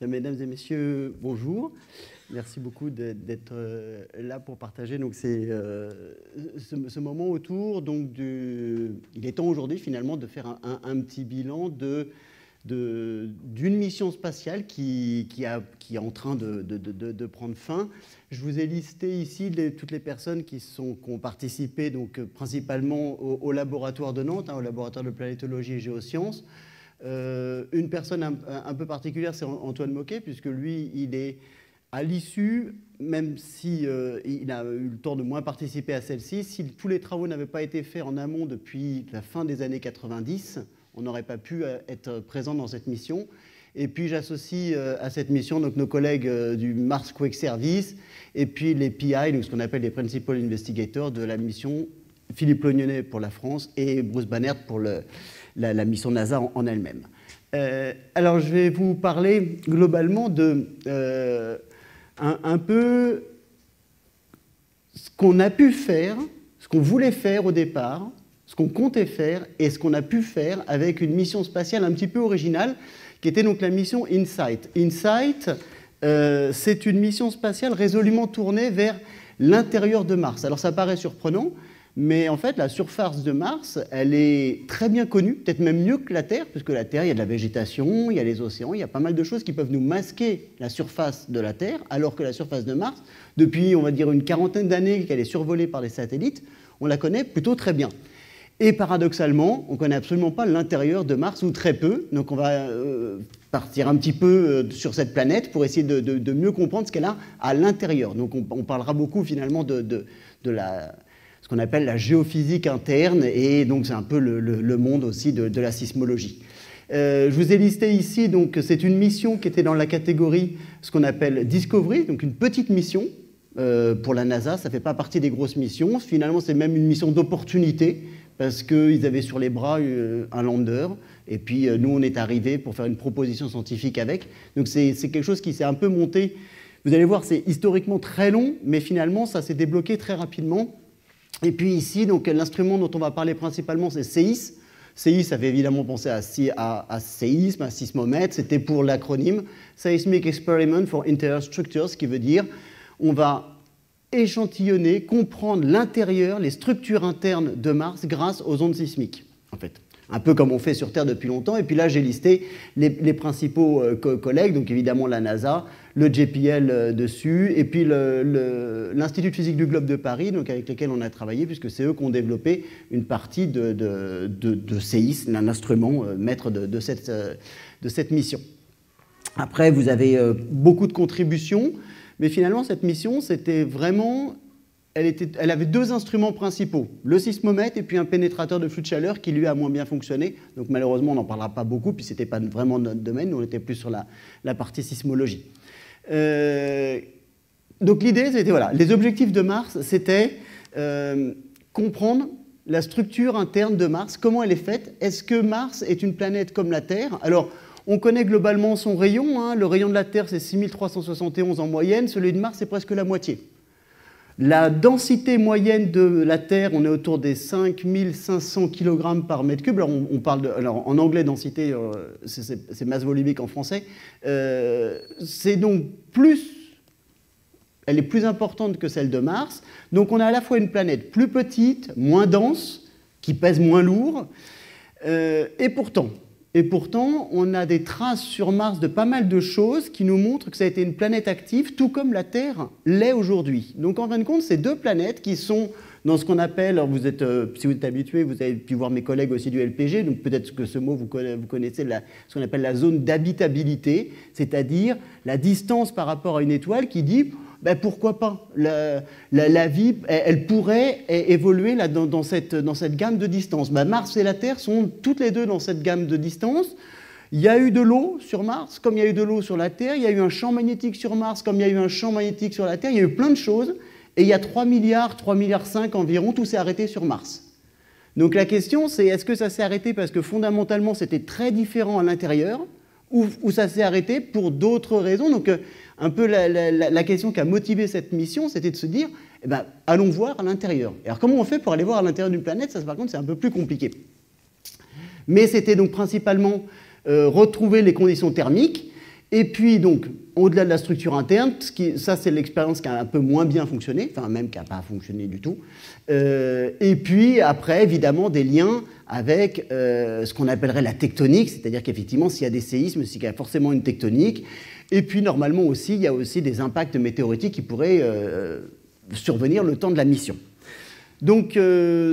Mesdames et messieurs, bonjour. Merci beaucoup d'être euh, là pour partager euh, ce, moment autour. Donc, du, il est temps aujourd'hui finalement de faire un, petit bilan de, d'une mission spatiale qui, est en train de, prendre fin. Je vous ai listé ici toutes les personnes qui, ont participé donc, principalement au, laboratoire de Nantes, hein, au laboratoire de planétologie et géosciences. Euh, une personne un, peu particulière, c'est Antoine Moquet, puisque lui, il est à l'issue, même s'il euh, il a eu le temps de moins participer à celle-ci, si tous les travaux n'avaient pas été faits en amont depuis la fin des années 90, on n'aurait pas pu euh, être présent dans cette mission. Et puis j'associe euh, à cette mission donc, nos collègues du Mars Quake Service et puis les PI, donc ce qu'on appelle les Principal Investigators de la mission Philippe Lognonnet pour la France et Bruce Bannert pour la, mission NASA en, elle-même. alors je vais vous parler globalement de un, peu ce qu'on a pu faire, ce qu'on voulait faire au départ, qu'on comptait faire et ce qu'on a pu faire avec une mission spatiale un petit peu originale, qui était donc la mission InSight. InSight, euh, c'est une mission spatiale résolument tournée vers l'intérieur de Mars. Alors ça paraît surprenant, mais en fait, la surface de Mars, elle est très bien connue, peut-être même mieux que la Terre, puisque la Terre, il y a de la végétation, il y a les océans, il y a pas mal de choses qui peuvent nous masquer la surface de la Terre, alors que la surface de Mars, depuis, on va dire, une quarantaine d'années qu'elle est survolée par les satellites, on la connaît plutôt très bien. Et paradoxalement, on ne connaît absolument pas l'intérieur de Mars, ou très peu. Donc on va euh, partir un petit peu euh, sur cette planète pour essayer de, mieux comprendre ce qu'elle a à l'intérieur. Donc on, parlera beaucoup finalement de, ce qu'on appelle la géophysique interne, et donc c'est un peu le, monde aussi de, la sismologie. Euh, je vous ai listé ici, donc c'est une mission qui était dans la catégorie ce qu'on appelle Discovery, donc une petite mission pour la NASA, ça ne fait pas partie des grosses missions, finalement c'est même une mission d'opportunité, parce qu'ils avaient sur les bras euh, un lander, et puis nous on est arrivés pour faire une proposition scientifique avec, donc c'est quelque chose qui s'est un peu monté, vous allez voir c'est historiquement très long, mais finalement ça s'est débloqué très rapidement, et puis ici, l'instrument dont on va parler principalement, c'est CEIS. CEIS, ça fait évidemment penser à, à, à séisme, à sismomètre. C'était pour l'acronyme. Seismic Experiment for Interior Structures, qui veut dire on va échantillonner, comprendre l'intérieur, les structures internes de Mars grâce aux ondes sismiques, en fait un peu comme on fait sur Terre depuis longtemps. Et puis là, j'ai listé les, principaux euh, collègues, donc évidemment la NASA, le JPL euh, dessus, et puis l'Institut de physique du globe de Paris, donc avec lesquels on a travaillé, puisque c'est eux qui ont développé une partie de, de, de, CEIS, un instrument euh, maître de, cette, de cette mission. Après, vous avez beaucoup de contributions, mais finalement, cette mission, c'était vraiment elle, avait deux instruments principaux, le sismomètre et puis un pénétrateur de flux de chaleur qui lui a moins bien fonctionné. Donc malheureusement, on n'en parlera pas beaucoup, puis ce n'était pas vraiment notre domaine, on était plus sur la, partie sismologie. Euh, donc l'idée, c'était, voilà, les objectifs de Mars, c'était euh, comprendre la structure interne de Mars, comment elle est faite? Est-ce que Mars est une planète comme la Terre? Alors, on connaît globalement son rayon. Hein. le rayon de la Terre, c'est 6371 en moyenne. Celui de Mars, c'est presque la moitié. La densité moyenne de la Terre, on est autour des 5500 kg par mètre cube. Alors, en anglais, densité, euh, c'est masse volumique en français. Euh, c'est donc plus, elle est plus importante que celle de Mars. Donc, on a à la fois une planète plus petite, moins dense, qui pèse moins lourd. Euh, et pourtant, et pourtant, on a des traces sur Mars de pas mal de choses qui nous montrent que ça a été une planète active, tout comme la Terre l'est aujourd'hui. Donc en fin de compte, c'est deux planètes qui sont dans ce qu'on appelle, vous êtes, euh, si vous êtes habitué, vous avez pu voir mes collègues aussi du LPG, donc peut-être que ce mot vous connaissez, ce qu'on appelle la zone d'habitabilité, c'est-à-dire la distance par rapport à une étoile qui dit ben pourquoi pas? La, vie, elle, pourrait évoluer là, dans, cette, dans, cette, gamme de distance. Ben Mars et la Terre sont toutes les deux dans cette gamme de distance. Il y a eu de l'eau sur Mars, comme il y a eu de l'eau sur la Terre. Il y a eu un champ magnétique sur Mars, comme il y a eu un champ magnétique sur la Terre. Il y a eu plein de choses. Et il y a 3 milliards, 3 milliards 5 environ, tout s'est arrêté sur Mars. Donc la question, c'est est-ce que ça s'est arrêté parce que fondamentalement c'était très différent à l'intérieur, ou, ou ça s'est arrêté pour d'autres raisons? Donc euh, un peu la, question qui a motivé cette mission, c'était de se dire, eh ben, allons voir à l'intérieur. Alors comment on fait pour aller voir à l'intérieur d'une planète? Ça, par contre, c'est un peu plus compliqué. Mais c'était donc principalement euh, retrouver les conditions thermiques, et puis donc, au-delà de la structure interne, ça c'est l'expérience qui a un peu moins bien fonctionné, enfin même qui n'a pas fonctionné du tout, euh, et puis après, évidemment, des liens avec euh, ce qu'on appellerait la tectonique, c'est-à-dire qu'effectivement, s'il y a des séismes, c'est qu'il y a forcément une tectonique, et puis normalement aussi, il y a aussi des impacts météoritiques qui pourraient survenir le temps de la mission. Donc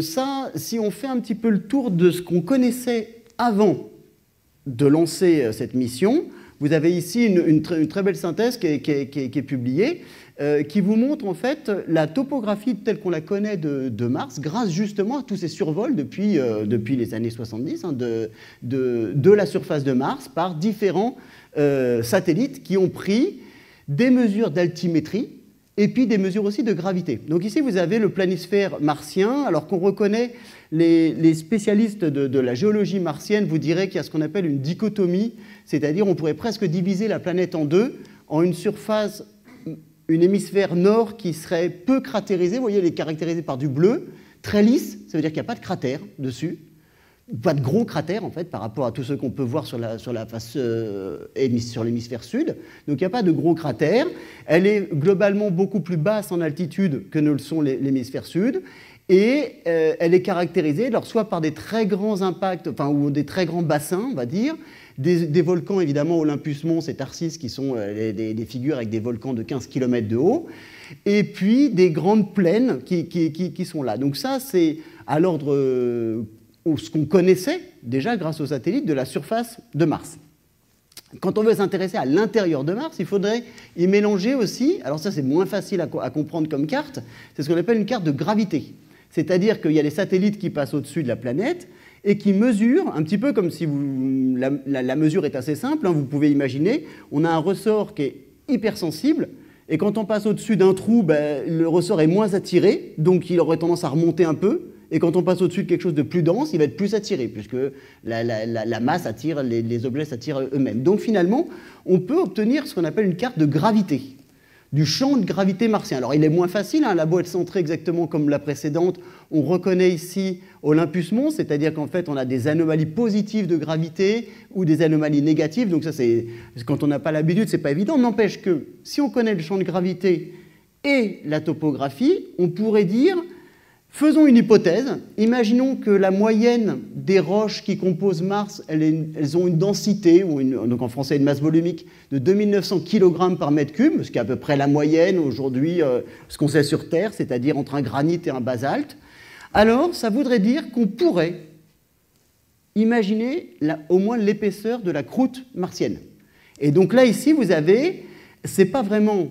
ça, si on fait un petit peu le tour de ce qu'on connaissait avant de lancer euh, cette mission. Vous avez ici une, très belle synthèse qui est, publiée, euh, qui vous montre en fait la topographie telle qu'on la connaît de, Mars, grâce justement à tous ces survols depuis, euh, les années 70 hein, de, la surface de Mars par différents satellites qui ont pris des mesures d'altimétrie et puis des mesures aussi de gravité. Donc ici, vous avez le planisphère martien, alors qu'on reconnaît les, spécialistes de, la géologie martienne vous diraient qu'il y a ce qu'on appelle une dichotomie, c'est-à-dire on pourrait presque diviser la planète en deux, en une surface, une hémisphère nord qui serait peu cratérisée, vous voyez, elle est caractérisée par du bleu, très lisse, ça veut dire qu'il n'y a pas de cratère dessus, pas de gros cratères en fait par rapport à tous ceux qu'on peut voir sur la, sur la face euh, sur l'hémisphère sud. Donc il n'y a pas de gros cratères. Elle est globalement beaucoup plus basse en altitude que ne le sont l'hémisphère sud. Et euh, elle est caractérisée alors, soit par des très grands impacts, enfin, ou des très grands bassins, on va dire, des, volcans, évidemment, Olympus Mons et Tarsis, qui sont euh, des, figures avec des volcans de 15 km de haut, et puis des grandes plaines qui, qui, sont là. Donc ça, c'est à l'ordre, ce qu'on connaissait déjà grâce aux satellites de la surface de Mars. Quand on veut s'intéresser à l'intérieur de Mars, il faudrait y mélanger aussi, alors ça c'est moins facile à comprendre comme carte, c'est ce qu'on appelle une carte de gravité. C'est-à-dire qu'il y a des satellites qui passent au-dessus de la planète et qui mesurent, un petit peu comme si la, mesure est assez simple, hein, vous pouvez imaginer, on a un ressort qui est hypersensible, et quand on passe au-dessus d'un trou, ben, le ressort est moins attiré, donc il aurait tendance à remonter un peu, et quand on passe au-dessus de quelque chose de plus dense, il va être plus attiré, puisque la, masse attire, les, objets s'attirent eux-mêmes. Donc finalement, on peut obtenir ce qu'on appelle une carte de gravité du champ de gravité martien. Alors il est moins facile, hein, la boîte centrée exactement comme la précédente. On reconnaît ici Olympus Mons, c'est-à-dire qu'en fait on a des anomalies positives de gravité ou des anomalies négatives. Donc ça quand on n'a pas l'habitude, c'est pas évident. N'empêche que si on connaît le champ de gravité et la topographie, on pourrait dire Faisons une hypothèse. Imaginons que la moyenne des roches qui composent Mars, elles, ont une densité, donc en français une masse volumique, de 2900 kg par mètre cube, ce qui est à peu près la moyenne aujourd'hui, euh, ce qu'on sait sur Terre, c'est-à-dire entre un granit et un basalte. Alors, ça voudrait dire qu'on pourrait imaginer au moins l'épaisseur de la croûte martienne. Et donc là, ici, vous avez, c'est pas vraiment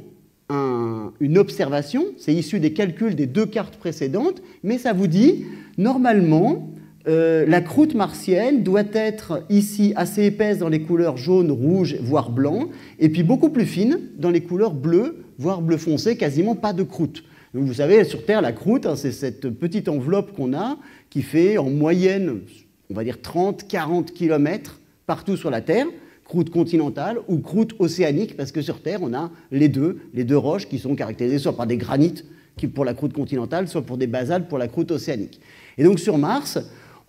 une observation, c'est issu des calculs des deux cartes précédentes, mais ça vous dit, normalement, euh, la croûte martienne doit être ici assez épaisse dans les couleurs jaune, rouge, voire blanc, et puis beaucoup plus fine dans les couleurs bleu, voire bleu foncé, quasiment pas de croûte. Donc vous savez, sur Terre, la croûte, hein, c'est cette petite enveloppe qu'on a qui fait en moyenne, on va dire 30-40 km partout sur la Terre croûte continentale ou croûte océanique, parce que sur Terre, on a les deux, les deux roches qui sont caractérisées soit par des granites pour la croûte continentale, soit pour des basaltes pour la croûte océanique. Et donc sur Mars,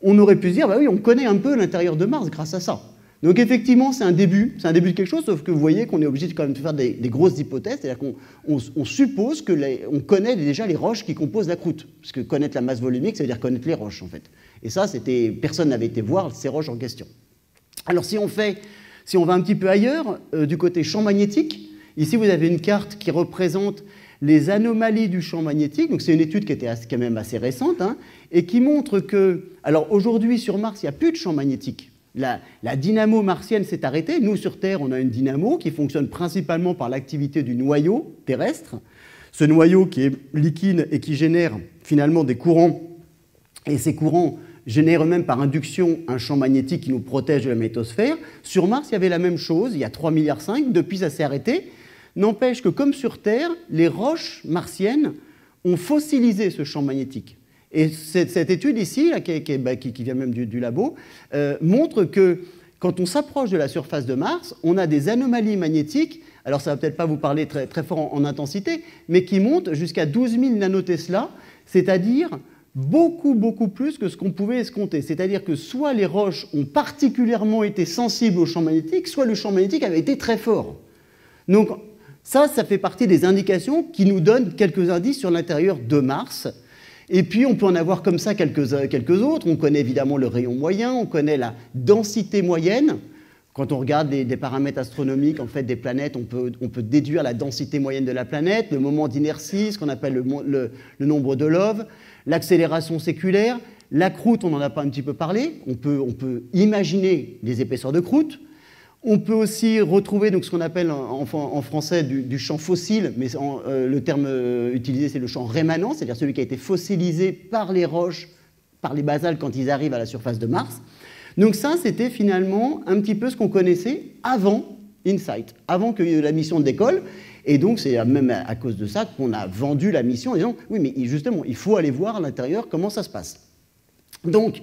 on aurait pu dire, bah oui, on connaît un peu l'intérieur de Mars grâce à ça. Donc effectivement, c'est un début, c'est un début de quelque chose, sauf que vous voyez qu'on est obligé de quand même faire des, grosses hypothèses, c'est-à-dire qu'on suppose que on connaît déjà les roches qui composent la croûte, parce que connaître la masse volumique, ça veut dire connaître les roches en fait. Et ça, c'était personne n'avait été voir ces roches en question. Alors si on fait si on va un petit peu ailleurs, euh, du côté champ magnétique, ici vous avez une carte qui représente les anomalies du champ magnétique. Donc c'est une étude qui était quand même assez récente hein, et qui montre que, alors aujourd'hui sur Mars, il n'y a plus de champ magnétique. La, la dynamo martienne s'est arrêtée. Nous, sur Terre, on a une dynamo qui fonctionne principalement par l'activité du noyau terrestre. Ce noyau qui est liquide et qui génère finalement des courants. Et ces courants génèrent eux-mêmes par induction un champ magnétique qui nous protège de la métosphère. Sur Mars, il y avait la même chose, il y a 3,5 milliards, depuis ça s'est arrêté. N'empêche que comme sur Terre, les roches martiennes ont fossilisé ce champ magnétique. Et cette, étude ici, bah, qui, vient même du, labo, euh, montre que quand on s'approche de la surface de Mars, on a des anomalies magnétiques alors ça va peut-être pas vous parler très, fort en, en intensité, mais qui monte jusqu'à 12 000 nanotesla, c'est-à-dire beaucoup, beaucoup plus que ce qu'on pouvait escompter. C'est-à-dire que soit les roches ont particulièrement été sensibles au champ magnétique, soit le champ magnétique avait été très fort. Donc ça, ça fait partie des indications qui nous donnent quelques indices sur l'intérieur de Mars. Et puis on peut en avoir comme ça quelques, quelques autres. On connaît évidemment le rayon moyen, on connaît la densité moyenne. Quand on regarde des, paramètres astronomiques en fait, des planètes, on peut, déduire la densité moyenne de la planète, le moment d'inertie, ce qu'on appelle le, nombre de Love, l'accélération séculaire, la croûte, on n'en a pas un petit peu parlé, on peut, imaginer des épaisseurs de croûte, on peut aussi retrouver donc, ce qu'on appelle en, français du, champ fossile, mais euh, le terme euh, utilisé c'est le champ rémanent, c'est-à-dire celui qui a été fossilisé par les roches, par les basaltes quand ils arrivent à la surface de Mars. Donc ça, c'était finalement un petit peu ce qu'on connaissait avant InSight, avant que la mission décolle. Et donc, c'est même à cause de ça qu'on a vendu la mission en disant, oui, mais justement, il faut aller voir à l'intérieur comment ça se passe. Donc,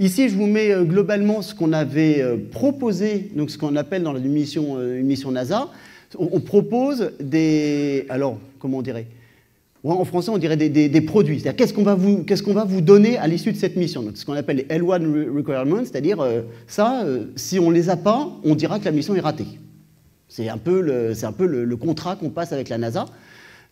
Ici, je vous mets euh, globalement ce qu'on avait euh, proposé, donc ce qu'on appelle dans une mission, euh, une mission NASA. On propose des. Alors, comment on dirait? En français, on dirait des, produits. C'est-à-dire, qu'est-ce qu'on va, vous, donner à l'issue de cette mission donc, Ce qu'on appelle les L1 requirements, c'est-à-dire, euh, ça, euh, si on ne les a pas, on dira que la mission est ratée. C'est un peu le, contrat qu'on passe avec la NASA.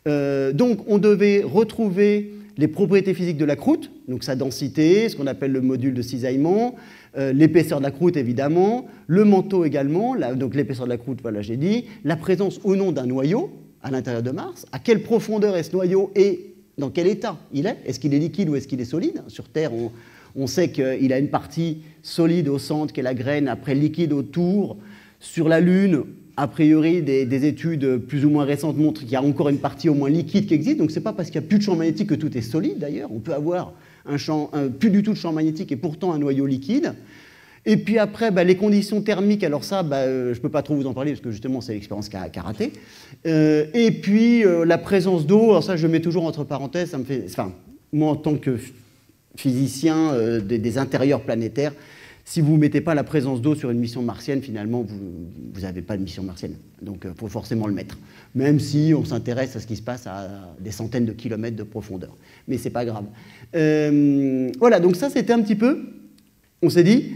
Euh, donc, on devait retrouver les propriétés physiques de la croûte, donc sa densité, ce qu'on appelle le module de cisaillement, l'épaisseur de la croûte évidemment, le manteau également, donc l'épaisseur de la croûte, voilà, j'ai dit, la présence ou non d'un noyau, à l'intérieur de Mars, à quelle profondeur est ce noyau et dans quel état il est? Est-ce qu'il est liquide ou est-ce qu'il est solide? Sur Terre, on, on sait qu'il a une partie solide au centre, qui est la graine, après liquide autour. Sur la Lune, a priori, des, des études plus ou moins récentes montrent qu'il y a encore une partie au moins liquide qui existe. Donc, ce n'est pas parce qu'il n'y a plus de champ magnétique que tout est solide, d'ailleurs. On peut avoir un champ, plus du tout de champ magnétique et pourtant un noyau liquide. Et puis après, bah, les conditions thermiques, alors ça, bah, euh, je ne peux pas trop vous en parler parce que justement, c'est l'expérience karaté. Euh, et puis euh, la présence d'eau, alors ça, je mets toujours entre parenthèses. Enfin, moi, en tant que physicien des, intérieurs planétaires, si vous ne mettez pas la présence d'eau sur une mission martienne, finalement, vous n'avez pas de mission martienne. Donc, il faut forcément le mettre. Même si on s'intéresse à ce qui se passe à des centaines de kilomètres de profondeur. Mais ce n'est pas grave. voilà, donc ça, c'était un petit peu. On s'est dit,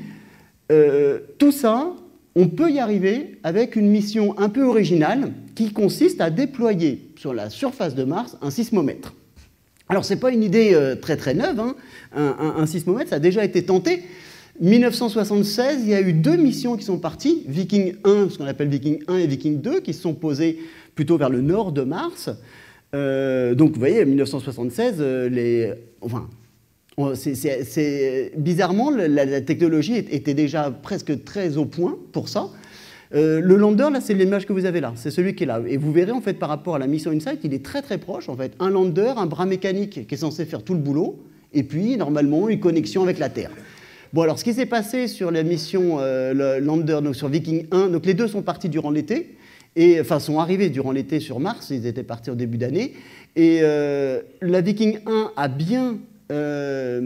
euh, tout ça, on peut y arriver avec une mission un peu originale qui consiste à déployer sur la surface de Mars un sismomètre. Alors, ce n'est pas une idée euh, très très neuve, hein. un, sismomètre, ça a déjà été tenté. 1976, il y a eu deux missions qui sont parties, Viking 1, ce qu'on appelle Viking 1 et Viking 2, qui se sont posées plutôt vers le nord de Mars. Euh, donc, vous voyez, 1976, euh, les, enfin, bizarrement, la, technologie était déjà presque très au point pour ça. Euh, le lander, là, c'est l'image que vous avez là, c'est celui qui est là. Et vous verrez, en fait, par rapport à la mission InSight, il est très très proche, en fait. Un lander, un bras mécanique qui est censé faire tout le boulot, et puis, normalement, une connexion avec la Terre. Bon, alors, ce qui s'est passé sur la mission euh, le lander, donc sur Viking 1, donc les deux sont partis durant l'été, et enfin, sont arrivés durant l'été sur Mars, ils étaient partis au début d'année, et euh, la Viking 1 a bien a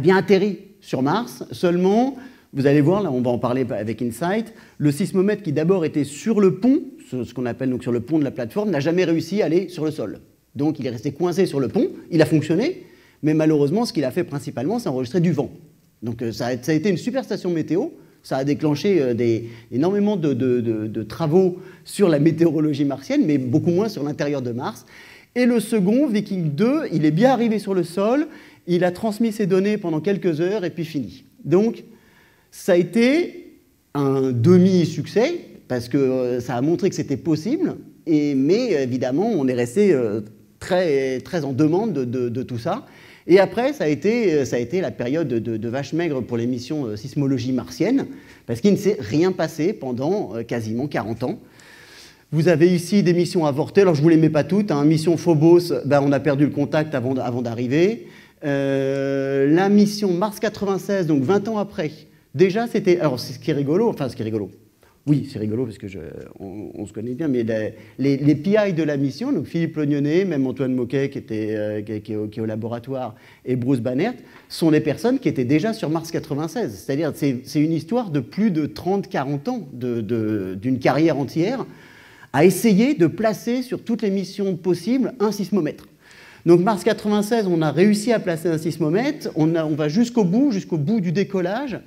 bien atterri sur Mars. Seulement, vous allez voir, là on va en parler avec Insight, le sismomètre qui d'abord était sur le pont, ce qu'on appelle donc sur le pont de la plateforme, n'a jamais réussi à aller sur le sol. Donc il est resté coincé sur le pont, il a fonctionné, mais malheureusement ce qu'il a fait principalement c'est enregistrer du vent. Donc euh, ça a, été une super station météo, ça a déclenché euh, énormément de travaux sur la météorologie martienne, mais beaucoup moins sur l'intérieur de Mars. Et le second, Viking 2, il est bien arrivé sur le sol, il a transmis ses données pendant quelques heures et puis fini. Donc, ça a été un demi-succès, parce que euh, ça a montré que c'était possible, et, mais évidemment, on est resté euh, très, très en demande de, tout ça. Et après, ça a été, ça a été la période de, de vache maigre pour les missions euh, sismologie martienne, parce qu'il ne s'est rien passé pendant quasiment 40 ans. Vous avez ici des missions avortées, alors je ne vous les mets pas toutes. Hein. Mission Phobos, ben, on a perdu le contact avant, d'arriver. Euh, la mission Mars 96, donc 20 ans après, déjà c'était. Alors ce qui est rigolo, enfin ce qui est rigolo, oui, c'est rigolo parce que on, se connaît bien, mais les, les, PI de la mission, donc Philippe Lognonnet, même Antoine Moquet qui, était, euh, qui, est au, laboratoire, et Bruce Bannert, sont des personnes qui étaient déjà sur Mars 96. C'est-à-dire, c'est une histoire de plus de 30-40 ans d'une carrière entière à essayer de placer sur toutes les missions possibles un sismomètre. Donc Mars 96, on a réussi à placer un sismomètre, on, on va jusqu'au bout, jusqu'au bout du décollage,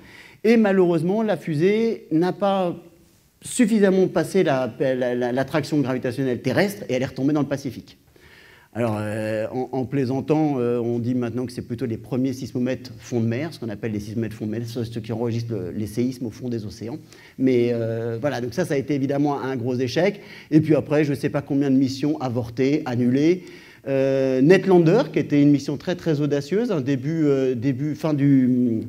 et malheureusement, la fusée n'a pas suffisamment passé l'attraction la, gravitationnelle terrestre et elle est retombée dans le Pacifique. Alors, euh, en, plaisantant, euh, on dit maintenant que c'est plutôt les premiers sismomètres fond de mer, ce qu'on appelle les sismomètres fond de mer, ceux qui enregistrent les séismes au fond des océans. Mais euh, voilà, donc ça, ça a été évidemment un gros échec. Et puis après, je ne sais pas combien de missions avortées, annulées. Netlander, qui était une mission très très audacieuse, un début, début, fin du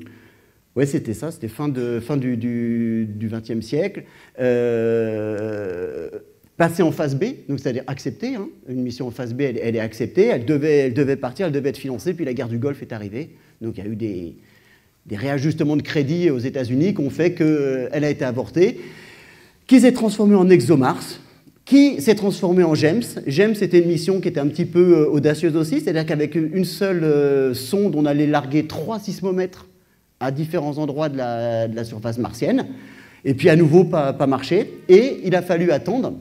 oui, c'était ça, c'était fin, de, fin du XXe siècle. Passer en phase B, donc c'est-à-dire accepter, hein. une mission en phase B, elle, est acceptée, elle devait, elle devait partir, elle devait être financée, puis la guerre du Golfe est arrivée. Donc il y a eu des, des réajustements de crédit aux États-Unis qui ont fait qu'elle a été avortée, qui s'est transformée en ExoMars, qui s'est transformée en GEMS. GEMS, c'était une mission qui était un petit peu euh, audacieuse aussi, c'est-à-dire qu'avec une seule euh, sonde, on allait larguer trois sismomètres à différents endroits de la, surface martienne. Et puis à nouveau, pas, marché. Et il a fallu attendre.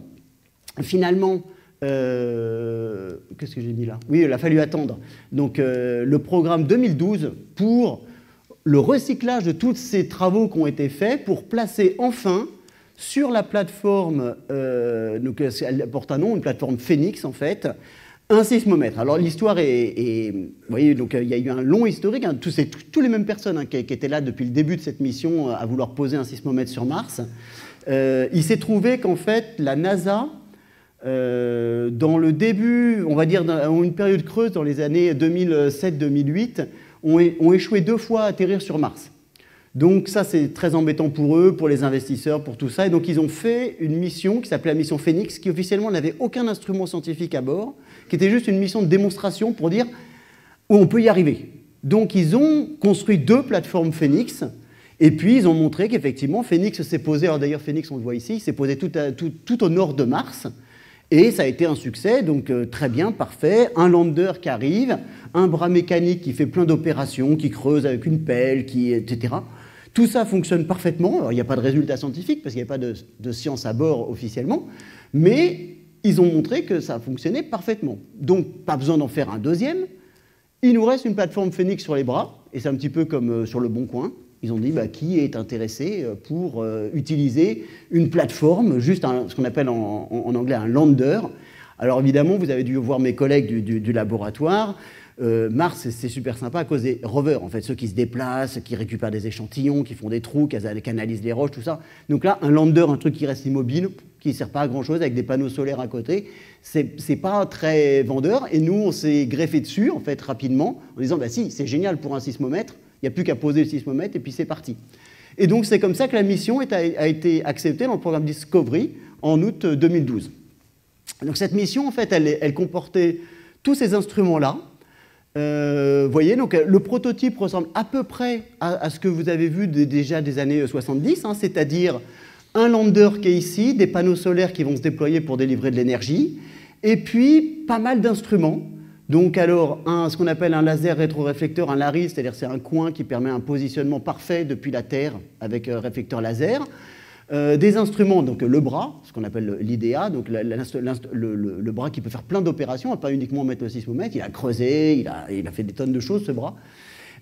Finalement, euh, qu'est-ce que j'ai mis là? Oui, il a fallu attendre. Donc euh, le programme 2012 pour le recyclage de tous ces travaux qui ont été faits pour placer enfin sur la plateforme, euh, donc elle porte un nom, une plateforme Phoenix en fait, un sismomètre. Alors l'histoire est, Vous voyez, donc il y a eu un long historique. Hein, tous, les mêmes personnes hein, qui, étaient là depuis le début de cette mission à vouloir poser un sismomètre sur Mars. Il s'est trouvé qu'en fait, la NASA, euh, dans le début, on va dire, dans une période creuse, dans les années 2007-2008, ont, échoué deux fois à atterrir sur Mars. Donc ça, c'est très embêtant pour eux, pour les investisseurs, pour tout ça. Et donc ils ont fait une mission qui s'appelait la mission Phoenix, qui officiellement n'avait aucun instrument scientifique à bord, qui était juste une mission de démonstration pour dire où on peut y arriver. Donc ils ont construit deux plateformes Phoenix, et puis ils ont montré qu'effectivement Phoenix s'est posé, alors d'ailleurs Phoenix on le voit ici, s'est posé tout, au nord de Mars, et ça a été un succès, donc euh, très bien, parfait, un lander qui arrive, un bras mécanique qui fait plein d'opérations, qui creuse avec une pelle, qui, etc. Tout ça fonctionne parfaitement, alors il n'y a pas de résultat scientifique parce qu'il n'y a pas de, science à bord officiellement, mais ils ont montré que ça fonctionnait parfaitement. Donc, pas besoin d'en faire un deuxième. Il nous reste une plateforme Phoenix sur les bras, et c'est un petit peu comme euh, sur le Bon Coin. Ils ont dit bah, qui est intéressé euh, pour euh, utiliser une plateforme, juste ce qu'on appelle en, anglais un lander. Alors évidemment, vous avez dû voir mes collègues du laboratoire. Euh, Mars, c'est super sympa à cause des rovers, en fait, ceux qui se déplacent, qui récupèrent des échantillons, qui font des trous, qui analysent les roches, tout ça. Donc là, un lander, un truc qui reste immobile, qui ne sert pas à grand chose, avec des panneaux solaires à côté, c'est pas très vendeur. Et nous, on s'est greffé dessus, en fait, rapidement, en disant, bah si, c'est génial pour un sismomètre, il n'y a plus qu'à poser le sismomètre, et puis c'est parti. Et donc, c'est comme ça que la mission a été acceptée dans le programme Discovery en août 2012. Donc, cette mission, en fait, elle, comportait tous ces instruments-là, euh, vous voyez, donc le prototype ressemble à peu près à, ce que vous avez vu déjà des années 70, hein, c'est-à-dire un lander qui est ici, des panneaux solaires qui vont se déployer pour délivrer de l'énergie, et puis pas mal d'instruments. Donc alors, un, ce qu'on appelle un laser rétroréflecteur, un LARIS, c'est-à-dire c'est un coin qui permet un positionnement parfait depuis la Terre avec un réflecteur laser. Euh, des instruments, donc le bras, ce qu'on appelle l'IDEA, donc le, bras qui peut faire plein d'opérations, pas uniquement mettre le sismomètre, il a creusé, il a, il a fait des tonnes de choses ce bras.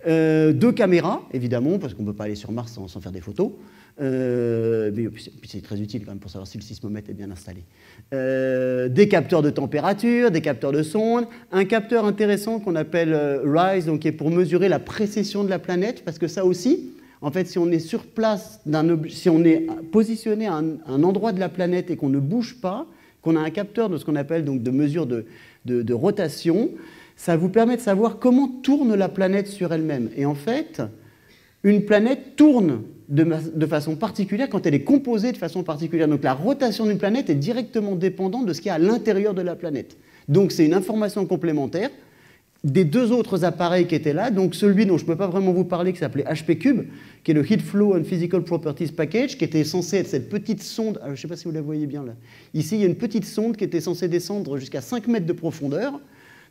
Euh, deux caméras, évidemment, parce qu'on ne peut pas aller sur Mars sans, faire des photos. Euh, mais c'est très utile pour savoir si le sismomètre est bien installé. des capteurs de température, des capteurs de sonde, un capteur intéressant qu'on appelle RISE, donc qui est pour mesurer la précession de la planète, parce que ça aussi, en fait, si on est sur place, si on est positionné à un, endroit de la planète et qu'on ne bouge pas, qu'on a un capteur de ce qu'on appelle donc de mesure de, rotation, ça vous permet de savoir comment tourne la planète sur elle-même. Et en fait, une planète tourne de, façon particulière quand elle est composée de façon particulière. Donc la rotation d'une planète est directement dépendante de ce qu'il y a à l'intérieur de la planète. Donc c'est une information complémentaire des deux autres appareils qui étaient là, donc celui dont je ne peux pas vraiment vous parler, qui s'appelait HP Cube, qui est le Heat Flow and Physical Properties Package, qui était censé être cette petite sonde, je ne sais pas si vous la voyez bien là, ici il y a une petite sonde qui était censée descendre jusqu'à 5 mètres de profondeur,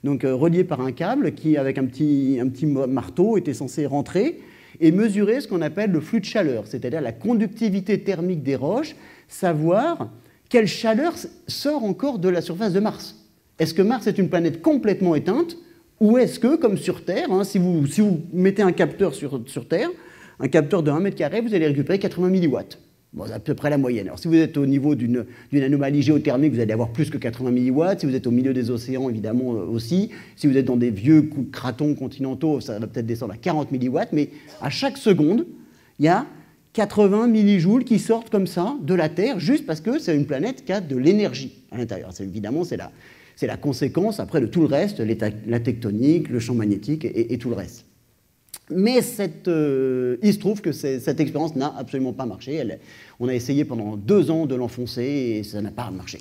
donc euh, reliée par un câble, qui avec un petit, un petit marteau était censé rentrer et mesurer ce qu'on appelle le flux de chaleur, c'est-à-dire la conductivité thermique des roches, savoir quelle chaleur sort encore de la surface de Mars. Est-ce que Mars est une planète complètement éteinte ou est-ce que, comme sur Terre, hein, si, vous, mettez un capteur sur, sur, Terre, un capteur de 1 mètre carré, vous allez récupérer 80 milliwatts? Bon, à peu près la moyenne. Alors, si vous êtes au niveau d'une anomalie géothermique, vous allez avoir plus que 80 milliwatts. Si vous êtes au milieu des océans, évidemment euh, aussi. Si vous êtes dans des vieux cratons continentaux, ça va peut-être descendre à 40 milliwatts. Mais à chaque seconde, il y a 80 millijoules qui sortent comme ça de la Terre, juste parce que c'est une planète qui a de l'énergie à l'intérieur. Évidemment, c'est la conséquence après de tout le reste, la tectonique, le champ magnétique et, tout le reste. Mais euh, il se trouve que cette expérience n'a absolument pas marché. on a essayé pendant deux ans de l'enfoncer et ça n'a pas marché.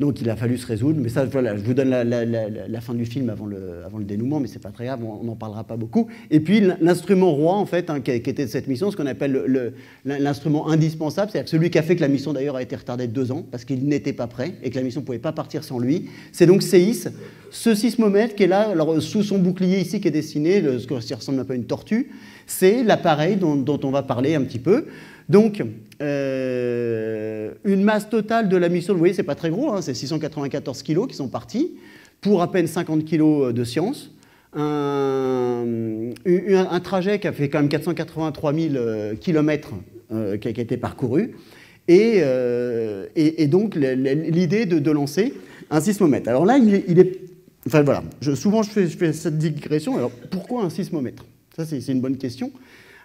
Donc il a fallu se résoudre, mais ça, voilà, je vous donne la, fin du film avant le, dénouement, mais c'est pas très grave, on n'en parlera pas beaucoup. Et puis l'instrument roi, en fait, hein, qui, était de cette mission, ce qu'on appelle l'instrument indispensable, c'est-à-dire celui qui a fait que la mission d'ailleurs a été retardée de deux ans, parce qu'il n'était pas prêt et que la mission ne pouvait pas partir sans lui, c'est donc CEIS, ce sismomètre qui est là, sous son bouclier ici qui est dessiné, ce qui ressemble un peu à une tortue, c'est l'appareil dont, on va parler un petit peu. Donc, euh, une masse totale de la mission, vous voyez, c'est pas très gros, hein, c'est 694 kg qui sont partis pour à peine 50 kg de science. Un, trajet qui a fait quand même 483 000 km qui, a, été parcouru. Et, euh, donc, l'idée de, lancer un sismomètre. Alors là, il est. enfin voilà, souvent je fais, je fais, cette digression. Alors pourquoi un sismomètre? Ça, c'est une bonne question.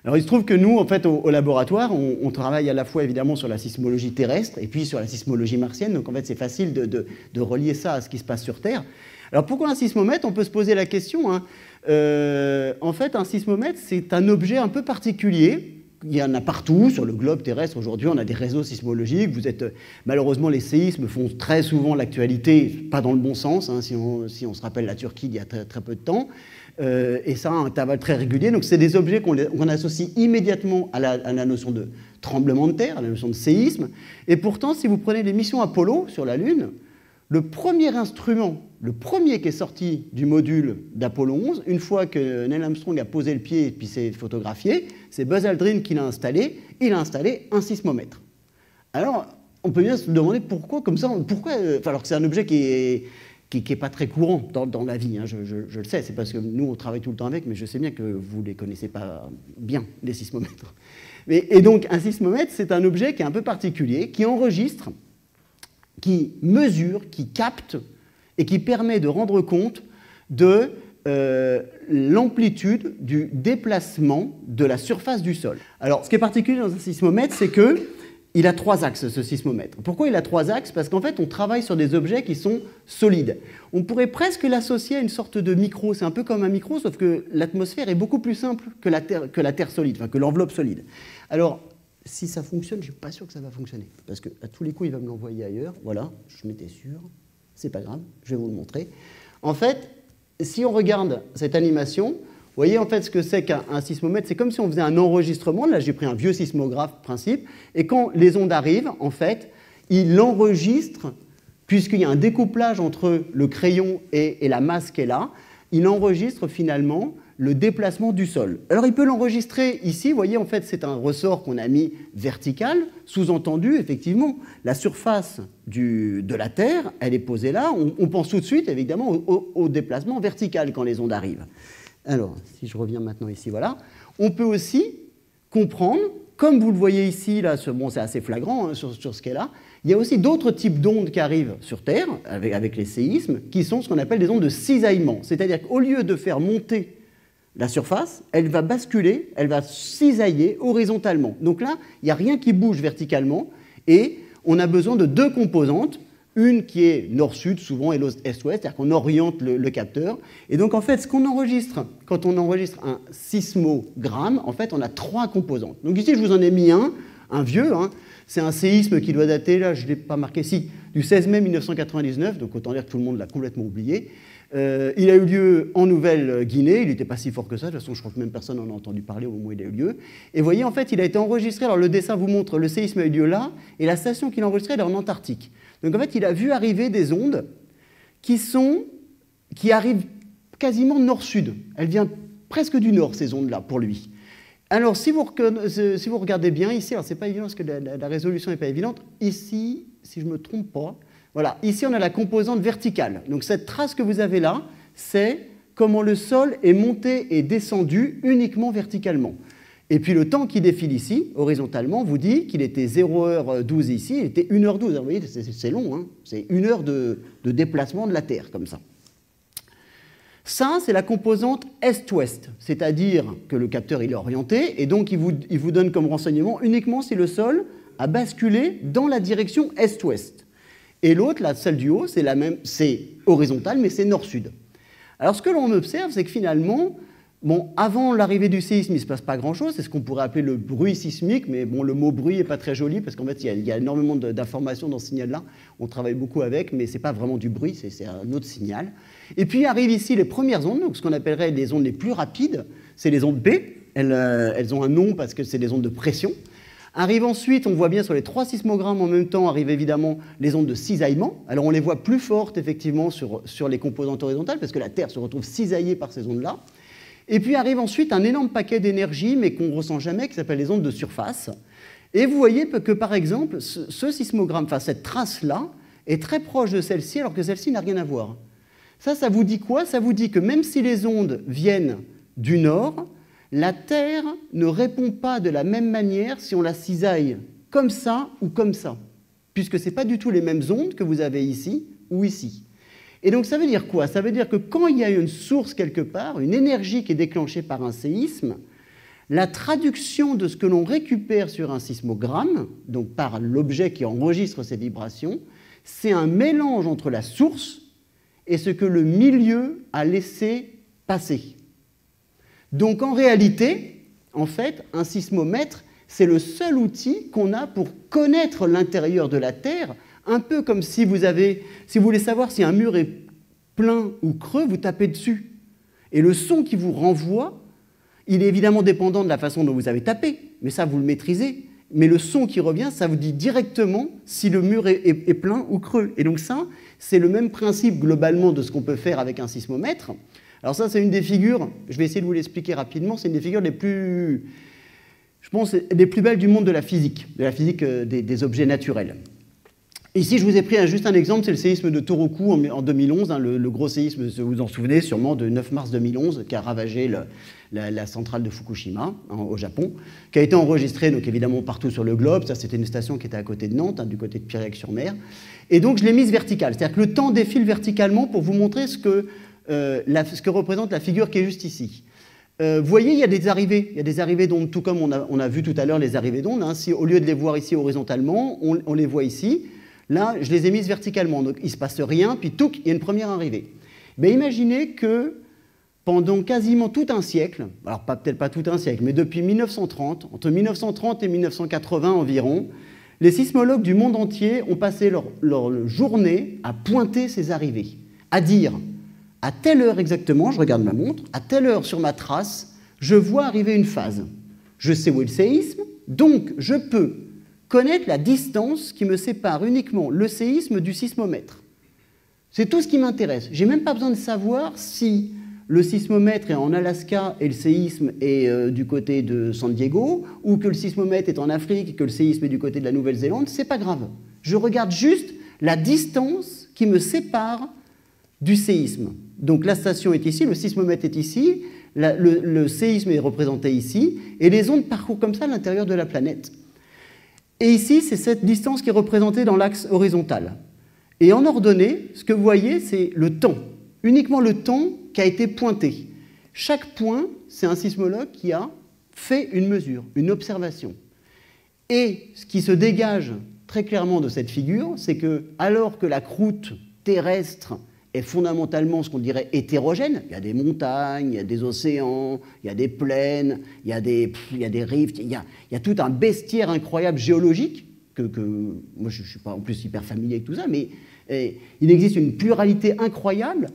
Alors il se trouve que nous, en fait, au, laboratoire, on, travaille à la fois évidemment sur la sismologie terrestre et puis sur la sismologie martienne. Donc en fait, c'est facile de, relier ça à ce qui se passe sur Terre. Alors pourquoi un sismomètre On peut se poser la question. Hein. Euh, en fait, un sismomètre, c'est un objet un peu particulier. Il y en a partout sur le globe terrestre. Aujourd'hui, on a des réseaux sismologiques. Vous êtes malheureusement, les séismes font très souvent l'actualité, pas dans le bon sens. Hein, si, on, se rappelle la Turquie il y a très peu de temps. Euh, et ça a un intervalle très régulier. Donc c'est des objets qu'on associe immédiatement à la, notion de tremblement de terre, à la notion de séisme. Et pourtant, si vous prenez les missions Apollo sur la Lune, le premier instrument, le premier qui est sorti du module d'Apollo 11, une fois que Neil Armstrong a posé le pied et puis s'est photographié, c'est Buzz Aldrin qui l'a installé. Il a installé un sismomètre. Alors, on peut bien se demander pourquoi, comme ça, pourquoi, euh, alors que c'est un objet qui est qui n'est pas très courant dans, la vie, hein, je, le sais, c'est parce que nous on travaille tout le temps avec, mais je sais bien que vous ne les connaissez pas bien, les sismomètres. et donc un sismomètre, c'est un objet qui est un peu particulier, qui enregistre, qui mesure, qui capte et qui permet de rendre compte de euh, l'amplitude du déplacement de la surface du sol. Alors ce qui est particulier dans un sismomètre, c'est que il a trois axes, ce sismomètre. Pourquoi il a trois axes? Parce qu'en fait, on travaille sur des objets qui sont solides. On pourrait presque l'associer à une sorte de micro. C'est un peu comme un micro, sauf que l'atmosphère est beaucoup plus simple que la Terre, que la terre solide, enfin, que l'enveloppe solide. Alors, si ça fonctionne, je ne suis pas sûr que ça va fonctionner. Parce qu'à tous les coups, il va me l'envoyer ailleurs. Voilà, je m'étais sûr. C'est pas grave, je vais vous le montrer. En fait, si on regarde cette animation, vous voyez en fait ce que c'est qu'un sismomètre C'est comme si on faisait un enregistrement. Là, j'ai pris un vieux sismographe principe. Et quand les ondes arrivent, en fait, il enregistre, puisqu'il y a un découplage entre le crayon et, la masse qui est là, il enregistre finalement le déplacement du sol. Alors il peut l'enregistrer ici, vous voyez en fait c'est un ressort qu'on a mis vertical, sous-entendu effectivement la surface de la Terre, elle est posée là, on, pense tout de suite évidemment au déplacement vertical quand les ondes arrivent. Alors, si je reviens maintenant ici, voilà. On peut aussi comprendre, comme vous le voyez ici, là, c'est assez flagrant hein, sur, ce qu'est là, il y a aussi d'autres types d'ondes qui arrivent sur Terre, avec, les séismes, qui sont ce qu'on appelle des ondes de cisaillement. C'est-à-dire qu'au lieu de faire monter la surface, elle va basculer, elle va cisailler horizontalement. Donc là, il n'y a rien qui bouge verticalement, et on a besoin de deux composantes une qui est nord-sud souvent et l'autre est-ouest, c'est-à-dire qu'on oriente le, capteur. Et donc en fait, ce qu'on enregistre, quand on enregistre un sismogramme, en fait, on a trois composantes. Donc ici, je vous en ai mis un, un vieux, hein. c'est un séisme qui doit dater, là je ne l'ai pas marqué, si, du 16 mai 1999, donc autant dire que tout le monde l'a complètement oublié. Euh, il a eu lieu en Nouvelle-Guinée. Il n'était pas si fort que ça. De toute façon, je crois que même personne n'en a entendu parler au moment où il a eu lieu. Et vous voyez, en fait, il a été enregistré. Alors, le dessin vous montre le séisme a eu lieu là, et la station qu'il a enregistrée, est en Antarctique. Donc, en fait, il a vu arriver des ondes qui, sont, qui arrivent quasiment nord-sud. Elles viennent presque du nord, ces ondes-là, pour lui. Alors, si vous, si vous, regardez bien ici, alors c'est pas évident parce que la, la résolution n'est pas évidente. Ici, si je ne me trompe pas, voilà, ici on a la composante verticale. Donc cette trace que vous avez là, c'est comment le sol est monté et descendu uniquement verticalement. Et puis le temps qui défile ici, horizontalement, vous dit qu'il était 0h12 ici, il était 1h12. Vous voyez, c'est long, hein c'est une heure de, déplacement de la Terre, comme ça. Ça, c'est la composante est-ouest, c'est-à-dire que le capteur il est orienté, et donc il vous, il vous donne comme renseignement uniquement si le sol a basculé dans la direction est-ouest. Et l'autre, celle du haut, c'est la même, c'est horizontal, mais c'est nord-sud. Alors ce que l'on observe, c'est que finalement, bon, avant l'arrivée du séisme, il ne se passe pas grand-chose. C'est ce qu'on pourrait appeler le bruit sismique, mais bon, le mot bruit n'est pas très joli parce qu'en fait, il y, a, énormément d'informations dans ce signal-là. On travaille beaucoup avec, mais ce n'est pas vraiment du bruit, c'est un autre signal. Et puis arrivent ici les premières ondes, donc ce qu'on appellerait les ondes les plus rapides, c'est les ondes B. Elles, euh, elles ont un nom parce que c'est des ondes de pression. Arrive ensuite, on voit bien sur les trois sismogrammes en même temps, arrivent évidemment les ondes de cisaillement. Alors on les voit plus fortes effectivement sur, sur les composantes horizontales parce que la Terre se retrouve cisaillée par ces ondes-là. Et puis arrive ensuite un énorme paquet d'énergie, mais qu'on ne ressent jamais, qui s'appelle les ondes de surface. Et vous voyez que par exemple, ce, sismogramme, enfin cette trace-là, est très proche de celle-ci, alors que celle-ci n'a rien à voir. Ça, ça vous dit quoi? Ça vous dit que même si les ondes viennent du nord, la Terre ne répond pas de la même manière si on la cisaille comme ça ou comme ça, puisque ce n'est pas du tout les mêmes ondes que vous avez ici ou ici. Et donc ça veut dire quoi? Ça veut dire que quand il y a une source quelque part, une énergie qui est déclenchée par un séisme, la traduction de ce que l'on récupère sur un sismogramme, donc par l'objet qui enregistre ces vibrations, c'est un mélange entre la source et ce que le milieu a laissé passer. Donc en réalité, en fait, un sismomètre, c'est le seul outil qu'on a pour connaître l'intérieur de la Terre, un peu comme si vous avez, si vous voulez savoir si un mur est plein ou creux, vous tapez dessus. Et le son qui vous renvoie, il est évidemment dépendant de la façon dont vous avez tapé, mais ça, vous le maîtrisez. Mais le son qui revient, ça vous dit directement si le mur est, plein ou creux. Et donc ça, c'est le même principe globalement de ce qu'on peut faire avec un sismomètre. Alors ça, c'est une des figures, je vais essayer de vous l'expliquer rapidement, c'est une des figures les plus, je pense, les plus belles du monde de la physique, de la physique euh, des, objets naturels. Ici, je vous ai pris juste un exemple, c'est le séisme de Toroku en, 2011, hein, le, gros séisme, vous vous en souvenez sûrement, de 9 mars 2011, qui a ravagé la, centrale de Fukushima, hein, au Japon, qui a été enregistré donc évidemment partout sur le globe. Ça, c'était une station qui était à côté de Nantes, hein, du côté de Piriac-sur-Mer. Et donc, je l'ai mise verticale, c'est-à-dire que le temps défile verticalement pour vous montrer ce que euh, représente la figure qui est juste ici. Euh, vous voyez, il y a des arrivées. Il y a des arrivées d'ondes, tout comme on a, vu tout à l'heure les arrivées d'ondes. Si au lieu de les voir ici horizontalement, on, les voit ici. Là, je les ai mises verticalement. Donc il ne se passe rien, puis tout, il y a une première arrivée. Mais imaginez que pendant quasiment tout un siècle, alors peut-être pas tout un siècle, mais depuis 1930, entre 1930 et 1980 environ, les sismologues du monde entier ont passé leur, leur journée à pointer ces arrivées, à dire à telle heure exactement, je regarde ma montre, à telle heure sur ma trace, je vois arriver une phase. Je sais où est le séisme, donc je peux connaître la distance qui me sépare uniquement le séisme du sismomètre. C'est tout ce qui m'intéresse. Je n'ai même pas besoin de savoir si le sismomètre est en Alaska et le séisme est euh, du côté de San Diego, ou que le sismomètre est en Afrique et que le séisme est du côté de la Nouvelle-Zélande, c'est pas grave. Je regarde juste la distance qui me sépare du séisme. Donc la station est ici, le sismomètre est ici, le, séisme est représenté ici, et les ondes parcourent comme ça l'intérieur de la planète. Et ici, c'est cette distance qui est représentée dans l'axe horizontal. Et en ordonnée, ce que vous voyez, c'est le temps, uniquement le temps qui a été pointé. Chaque point, c'est un sismologue qui a fait une mesure, une observation. Et ce qui se dégage très clairement de cette figure, c'est que alors que la croûte terrestre est fondamentalement ce qu'on dirait hétérogène. Il y a des montagnes, il y a des océans, il y a des plaines, il y a des, rifts, il y a, il y a, tout un bestiaire incroyable géologique, que, moi je ne suis pas en plus hyper familier avec tout ça, mais eh, il existe une pluralité incroyable.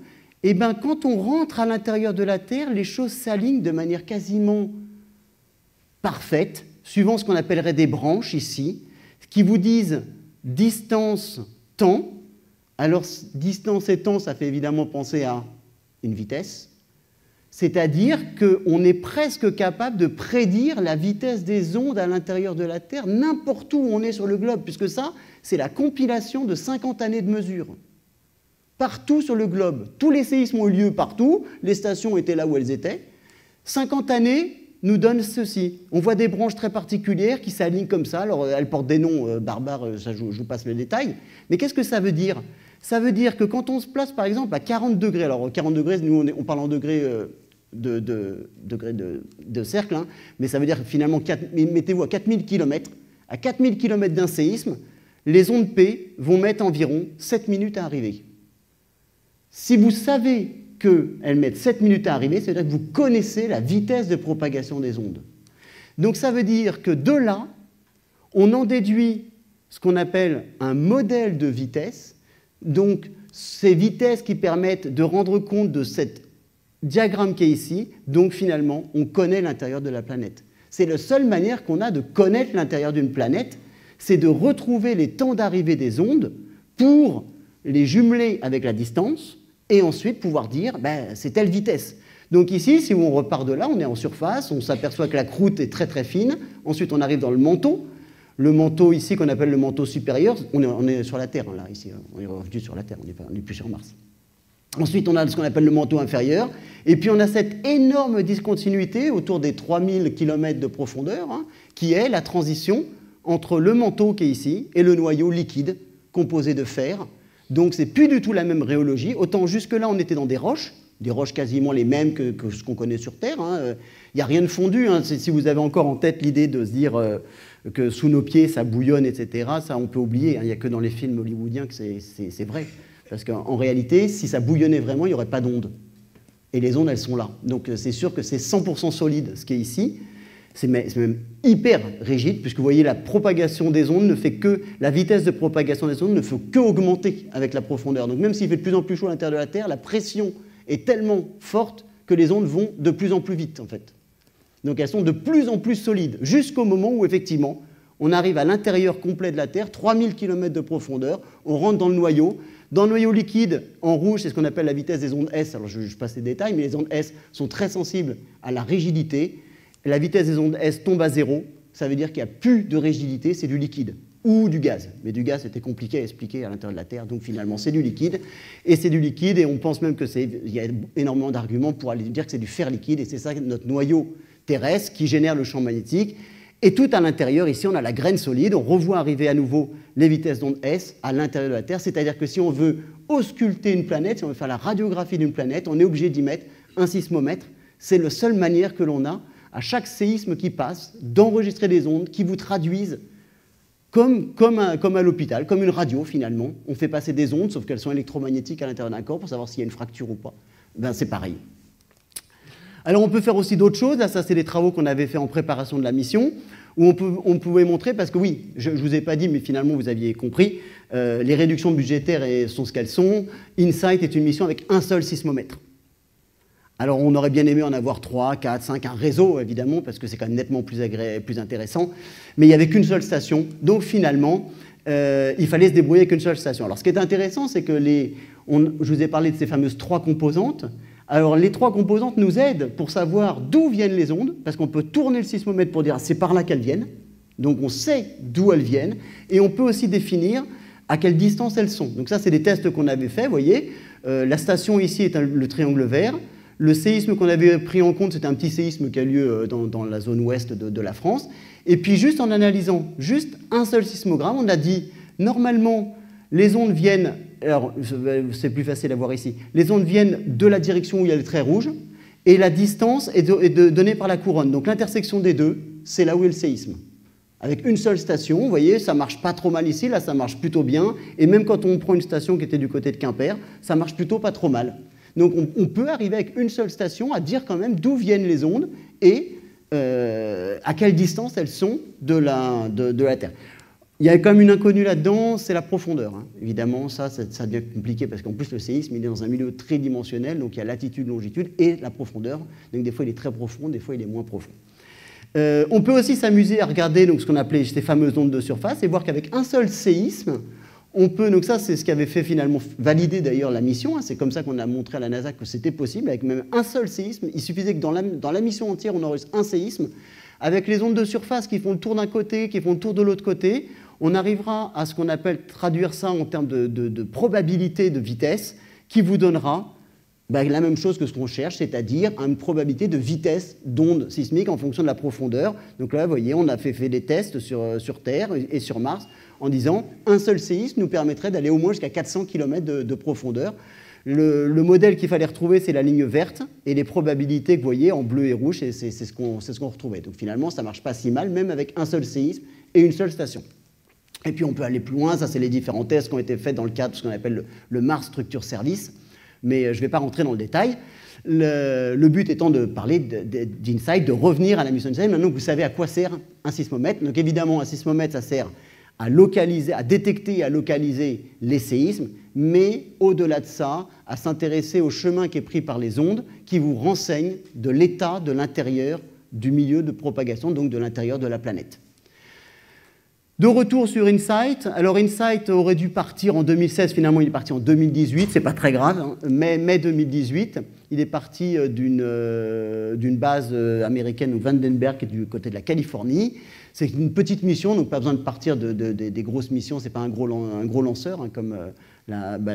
eh ben, quand on rentre à l'intérieur de la Terre, les choses s'alignent de manière quasiment parfaite, suivant ce qu'on appellerait des branches ici, qui vous disent distance, temps. Alors, distance et temps, ça fait évidemment penser à une vitesse. C'est-à-dire qu'on est presque capable de prédire la vitesse des ondes à l'intérieur de la Terre, n'importe où on est sur le globe, puisque ça, c'est la compilation de 50 années de mesures partout sur le globe. Tous les séismes ont eu lieu partout, les stations étaient là où elles étaient. 50 années nous donnent ceci. On voit des branches très particulières qui s'alignent comme ça. Alors, elles portent des noms euh, barbares, euh, ça, je, vous passe le détail. Mais qu'est-ce que ça veut dire? Ça veut dire que quand on se place, par exemple, à 40 degrés, alors 40 degrés, nous, on, parle en degrés euh, de, de, cercle, hein, mais ça veut dire finalement, mettez-vous à 4000 km. À 4000 km d'un séisme, les ondes P vont mettre environ 7 minutes à arriver. Si vous savez qu'elles mettent 7 minutes à arriver, c'est-à-dire que vous connaissez la vitesse de propagation des ondes. Donc ça veut dire que de là, on en déduit ce qu'on appelle un modèle de vitesse, donc ces vitesses qui permettent de rendre compte de cet diagramme qui est ici, donc finalement, on connaît l'intérieur de la planète. C'est la seule manière qu'on a de connaître l'intérieur d'une planète, c'est de retrouver les temps d'arrivée des ondes pour les jumeler avec la distance, et ensuite pouvoir dire ben, c'est telle vitesse. Donc ici, si on repart de là, on est en surface, on s'aperçoit que la croûte est très très fine, ensuite on arrive dans le manteau. Le manteau ici qu'on appelle le manteau supérieur, on est, sur la Terre hein, là, ici, hein. on est revenu sur la Terre, on n'est plus sur Mars. Ensuite, on a ce qu'on appelle le manteau inférieur, et puis on a cette énorme discontinuité autour des 3000 km de profondeur, hein, qui est la transition entre le manteau qui est ici et le noyau liquide composé de fer, donc c'est plus du tout la même rhéologie. Autant jusque-là, on était dans des roches, des roches quasiment les mêmes que, ce qu'on connaît sur Terre. Il n'y a rien de fondu. Si vous avez encore en tête l'idée de se dire euh, que sous nos pieds, ça bouillonne, etc., ça, on peut oublier. Hein. Il n'y a que dans les films hollywoodiens que c'est vrai. Parce qu'en réalité, si ça bouillonnait vraiment, il n'y aurait pas d'ondes. Et les ondes, elles sont là. Donc c'est sûr que c'est 100% solide ce qui est ici c'est même hyper rigide, puisque vous voyez, la propagation des ondes ne fait que, la vitesse de propagation des ondes ne fait qu'augmenter avec la profondeur. Donc même s'il fait de plus en plus chaud à l'intérieur de la Terre, la pression est tellement forte que les ondes vont de plus en plus vite, en fait. Donc elles sont de plus en plus solides, jusqu'au moment où, effectivement, on arrive à l'intérieur complet de la Terre, 3000 km de profondeur, on rentre dans le noyau. Dans le noyau liquide, en rouge, c'est ce qu'on appelle la vitesse des ondes S. Alors je, je passe les détails, mais les ondes S sont très sensibles à la rigidité la vitesse des ondes S tombe à zéro, ça veut dire qu'il n'y a plus de rigidité, c'est du liquide ou du gaz. Mais du gaz, c'était compliqué à expliquer à l'intérieur de la Terre, donc finalement, c'est du liquide. Et c'est du liquide, et on pense même que c'est. Il y a énormément d'arguments pour dire que c'est du fer liquide, et c'est ça notre noyau terrestre qui génère le champ magnétique. Et tout à l'intérieur, ici, on a la graine solide. On revoit arriver à nouveau les vitesses d'onde S à l'intérieur de la Terre. C'est-à-dire que si on veut ausculter une planète, si on veut faire la radiographie d'une planète, on est obligé d'y mettre un sismomètre. C'est la seule manière que l'on a à chaque séisme qui passe, d'enregistrer des ondes qui vous traduisent comme, comme, à l'hôpital, comme une radio finalement. On fait passer des ondes, sauf qu'elles sont électromagnétiques à l'intérieur d'un corps pour savoir s'il y a une fracture ou pas. Ben, c'est pareil. Alors on peut faire aussi d'autres choses. Là, ça, c'est des travaux qu'on avait fait en préparation de la mission, où on, pouvait montrer, parce que oui, je ne vous ai pas dit, mais finalement vous aviez compris, euh, les réductions budgétaires sont ce qu'elles sont. InSight est une mission avec un seul sismomètre. Alors on aurait bien aimé en avoir 3, 4, 5, un réseau évidemment, parce que c'est quand même nettement plus, plus intéressant, mais il n'y avait qu'une seule station, donc finalement, euh, il fallait se débrouiller avec une seule station. Alors ce qui est intéressant, c'est que les, je vous ai parlé de ces fameuses trois composantes. Alors les trois composantes nous aident pour savoir d'où viennent les ondes, parce qu'on peut tourner le sismomètre pour dire c'est par là qu'elles viennent, donc on sait d'où elles viennent, et on peut aussi définir à quelle distance elles sont. Donc ça, c'est des tests qu'on avait faits, vous voyez. Euh, la station ici est le triangle vert, le séisme qu'on avait pris en compte, c'était un petit séisme qui a lieu euh, dans, la zone ouest de, la France. Et puis juste en analysant juste un seul sismogramme, on a dit, normalement, les ondes viennent, alors c'est plus facile à voir ici, les ondes viennent de la direction où il y a le trait rouge, et la distance est, donnée par la couronne. Donc l'intersection des deux, c'est là où est le séisme. Avec une seule station, vous voyez, ça marche pas trop mal ici, là ça marche plutôt bien, et même quand on prend une station qui était du côté de Quimper, ça marche plutôt pas trop mal. Donc on, peut arriver avec une seule station à dire quand même d'où viennent les ondes et euh, à quelle distance elles sont de la, de, la Terre. Il y a quand même une inconnue là-dedans, c'est la profondeur. Hein. Évidemment, ça, ça, devient compliqué parce qu'en plus, le séisme, il est dans un milieu tridimensionnel, donc il y a latitude, longitude et la profondeur. Donc des fois, il est très profond, des fois, il est moins profond. Euh, on peut aussi s'amuser à regarder donc, ce qu'on appelait ces fameuses ondes de surface et voir qu'avec un seul séisme, on peut, donc ça c'est ce qui avait fait finalement valider d'ailleurs la mission, hein. c'est comme ça qu'on a montré à la NASA que c'était possible, avec même un seul séisme, il suffisait que dans la, dans la mission entière on aurait un séisme, avec les ondes de surface qui font le tour d'un côté, qui font le tour de l'autre côté, on arrivera à ce qu'on appelle traduire ça en termes de, probabilité de vitesse, qui vous donnera bah, la même chose que ce qu'on cherche, c'est-à-dire une probabilité de vitesse d'onde sismique en fonction de la profondeur. Donc là, vous voyez, on a fait, des tests sur, euh, sur, Terre et sur Mars en disant un seul séisme nous permettrait d'aller au moins jusqu'à 400 km de, profondeur. Le, modèle qu'il fallait retrouver, c'est la ligne verte, et les probabilités que vous voyez en bleu et rouge, c'est ce qu'on retrouvait. Donc finalement, ça ne marche pas si mal, même avec un seul séisme et une seule station. Et puis on peut aller plus loin, ça c'est les différents tests qui ont été faits dans le cadre de ce qu'on appelle le, Mars Structure Service, mais euh, je ne vais pas rentrer dans le détail. Le, but étant de parler d'Insight, de, revenir à la mission d'Insight. Maintenant que vous savez à quoi sert un sismomètre, donc évidemment un sismomètre ça sert à localiser, à détecter et à localiser les séismes, mais au-delà de ça, à s'intéresser au chemin qui est pris par les ondes, qui vous renseignent de l'état de l'intérieur du milieu de propagation, donc de l'intérieur de la planète. De retour sur Insight. Alors Insight aurait dû partir en 2016, finalement il est parti en 2018, c'est pas très grave, hein. mai, mai, 2018. Il est parti euh, euh, d'une base euh, américaine au Vandenberg, qui est du côté de la Californie. C'est une petite mission, donc pas besoin de partir de, des grosses missions, c'est pas un gros, lanceur, hein, comme la, bah,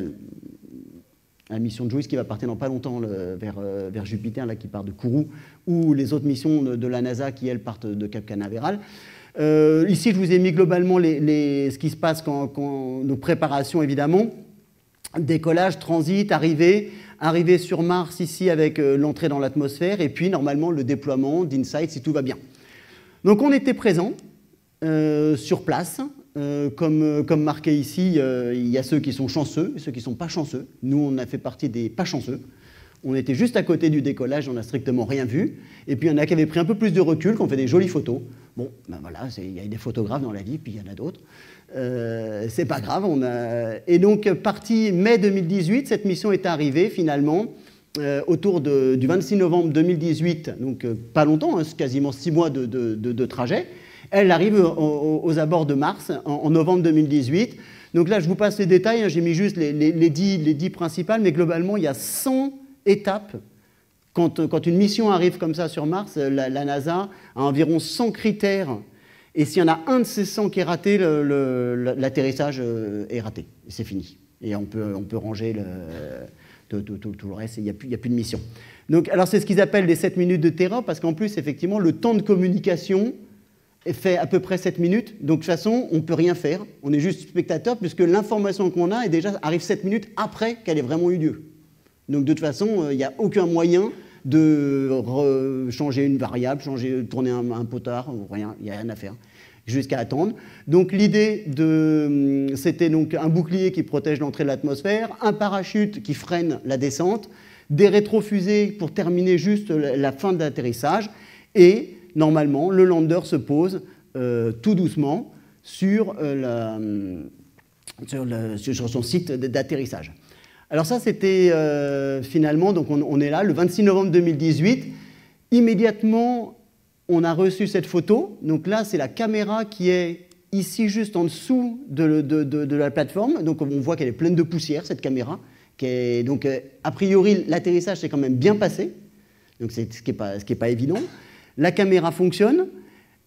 la, mission de Joyce qui va partir dans pas longtemps vers, vers, Jupiter, là, qui part de Kourou, ou les autres missions de la NASA qui, elles, partent de Cap Canaveral. Euh, ici, je vous ai mis globalement ce qui se passe quand, nos préparations, évidemment. Décollage, transit, arrivée, arrivée sur Mars ici avec euh, l'entrée dans l'atmosphère, et puis normalement le déploiement d'Insight si tout va bien. Donc on était présent euh, sur place. comme, comme, marqué ici, il y a ceux qui sont chanceux et ceux qui ne sont pas chanceux. Nous, on a fait partie des pas chanceux. On était juste à côté du décollage, on n'a strictement rien vu. Et puis il y en a qui avaient pris un peu plus de recul, qui ont fait des jolies photos. Bon, ben voilà, il y a des photographes dans la vie, puis il y en a d'autres. Euh, c'est pas grave. Et donc, parti mai 2018, cette mission est arrivée finalement euh, autour du 26 novembre 2018, donc euh, pas longtemps, hein, quasiment six mois de, trajet. Elle arrive aux, abords de Mars en, novembre 2018. Donc là, je vous passe les détails, hein, j'ai mis juste les, 10, les 10 principales, mais globalement, il y a 100 étapes quand, une mission arrive comme ça sur Mars, la, NASA a environ 100 critères. Et s'il y en a un de ces 100 qui est raté, l'atterrissage euh, est raté. C'est fini. Et on peut, ranger tout, le reste, il n'y a, plus de mission. Donc, alors c'est ce qu'ils appellent les 7 minutes de terror, parce qu'en plus, effectivement, le temps de communication fait à peu près 7 minutes. Donc, de toute façon, on ne peut rien faire. On est juste spectateur, puisque l'information qu'on a arrive 7 minutes après qu'elle ait vraiment eu lieu. Donc de toute façon, euh, il n'y a aucun moyen de changer une variable, changer, tourner un, potard, il n'y a rien à faire jusqu'à attendre. Donc l'idée, hum, c'était donc un bouclier qui protège l'entrée de l'atmosphère, un parachute qui freine la descente, des rétrofusées pour terminer juste la fin de l'atterrissage, et normalement, le lander se pose euh, tout doucement euh, hum, sur son site d'atterrissage. Alors ça, c'était euh, finalement, donc on, est là, le 26 novembre 2018. Immédiatement, on a reçu cette photo. Donc là, c'est la caméra qui est ici juste en dessous de, la plateforme. Donc on voit qu'elle est pleine de poussière, cette caméra. donc euh, a priori, l'atterrissage s'est quand même bien passé. Donc c'est ce qui n'est pas, pas évident. La caméra fonctionne.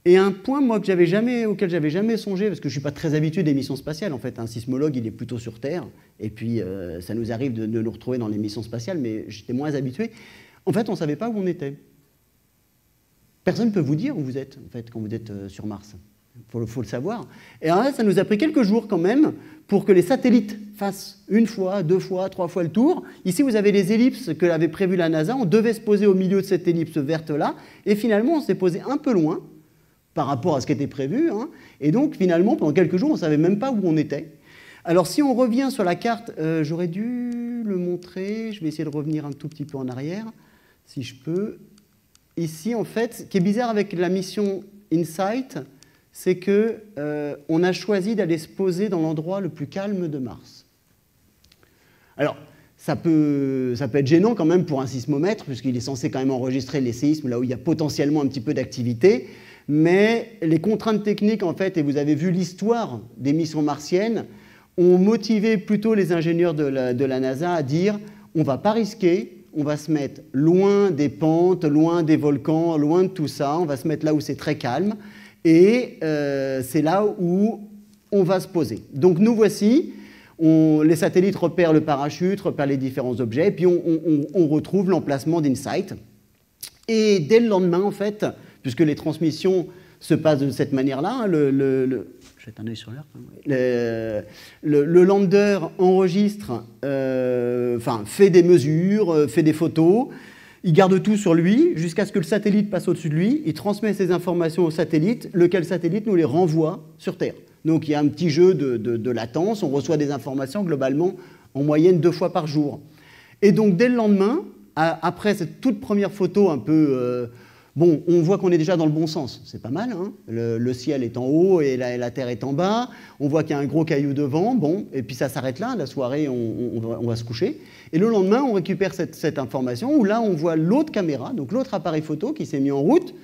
Et un point, moi, que j'avais jamais, auquel j'avais jamais songé, parce que je ne suis pas très habitué des missions spatiales, en fait. Un sismologue, il est plutôt sur Terre, et puis euh, ça nous arrive de, nous retrouver dans les missions spatiales, mais j'étais moins habitué. En fait, on ne savait pas où on était. Personne ne peut vous dire où vous êtes, en fait, quand vous êtes euh, sur Mars. Il faut, le savoir. Et là, ça nous a pris quelques jours quand même pour que les satellites fassent une fois, deux fois, trois fois le tour. Ici, vous avez les ellipses que avait prévues la NASA. On devait se poser au milieu de cette ellipse verte-là. Et finalement, on s'est posé un peu loin par rapport à ce qui était prévu. Hein. Et donc, finalement, pendant quelques jours, on ne savait même pas où on était. Alors, si on revient sur la carte, euh, j'aurais dû le montrer. Je vais essayer de revenir un tout petit peu en arrière, si je peux. Ici, en fait, ce qui est bizarre avec la mission InSight, c'est que euh, a choisi d'aller se poser dans l'endroit le plus calme de Mars. Alors, ça peut, ça peut être gênant quand même pour un sismomètre, puisqu'il est censé quand même enregistrer les séismes là où il y a potentiellement un petit peu d'activité. Mais les contraintes techniques, en fait, et vous avez vu l'histoire des missions martiennes, ont motivé plutôt les ingénieurs de la, NASA à dire on ne va pas risquer, on va se mettre loin des pentes, loin des volcans, loin de tout ça, on va se mettre là où c'est très calme. Et euh, c'est là où on va se poser. Donc nous voici, les satellites repèrent le parachute, repèrent les différents objets, et puis on, retrouve l'emplacement d'Insight. Et dès le lendemain, en fait, puisque les transmissions se passent de cette manière-là, hein, le, le, le, lander enregistre, euh, enfin, fait des mesures, euh, fait des photos, il garde tout sur lui jusqu'à ce que le satellite passe au-dessus de lui. Il transmet ces informations au satellite, lequel satellite nous les renvoie sur Terre. Donc il y a un petit jeu de, latence. On reçoit des informations globalement en moyenne deux fois par jour. Et donc dès le lendemain, après cette toute première photo un peu euh, Bon, on voit qu'on est déjà dans le bon sens, c'est pas mal. Hein. le, ciel est en haut et la, terre est en bas. On voit qu'il y a un gros caillou devant. Bon, et puis ça s'arrête là. La soirée, on, va, se coucher. Et le lendemain, on récupère cette, information où là, on voit l'autre caméra, donc l'autre appareil photo qui s'est mis en route,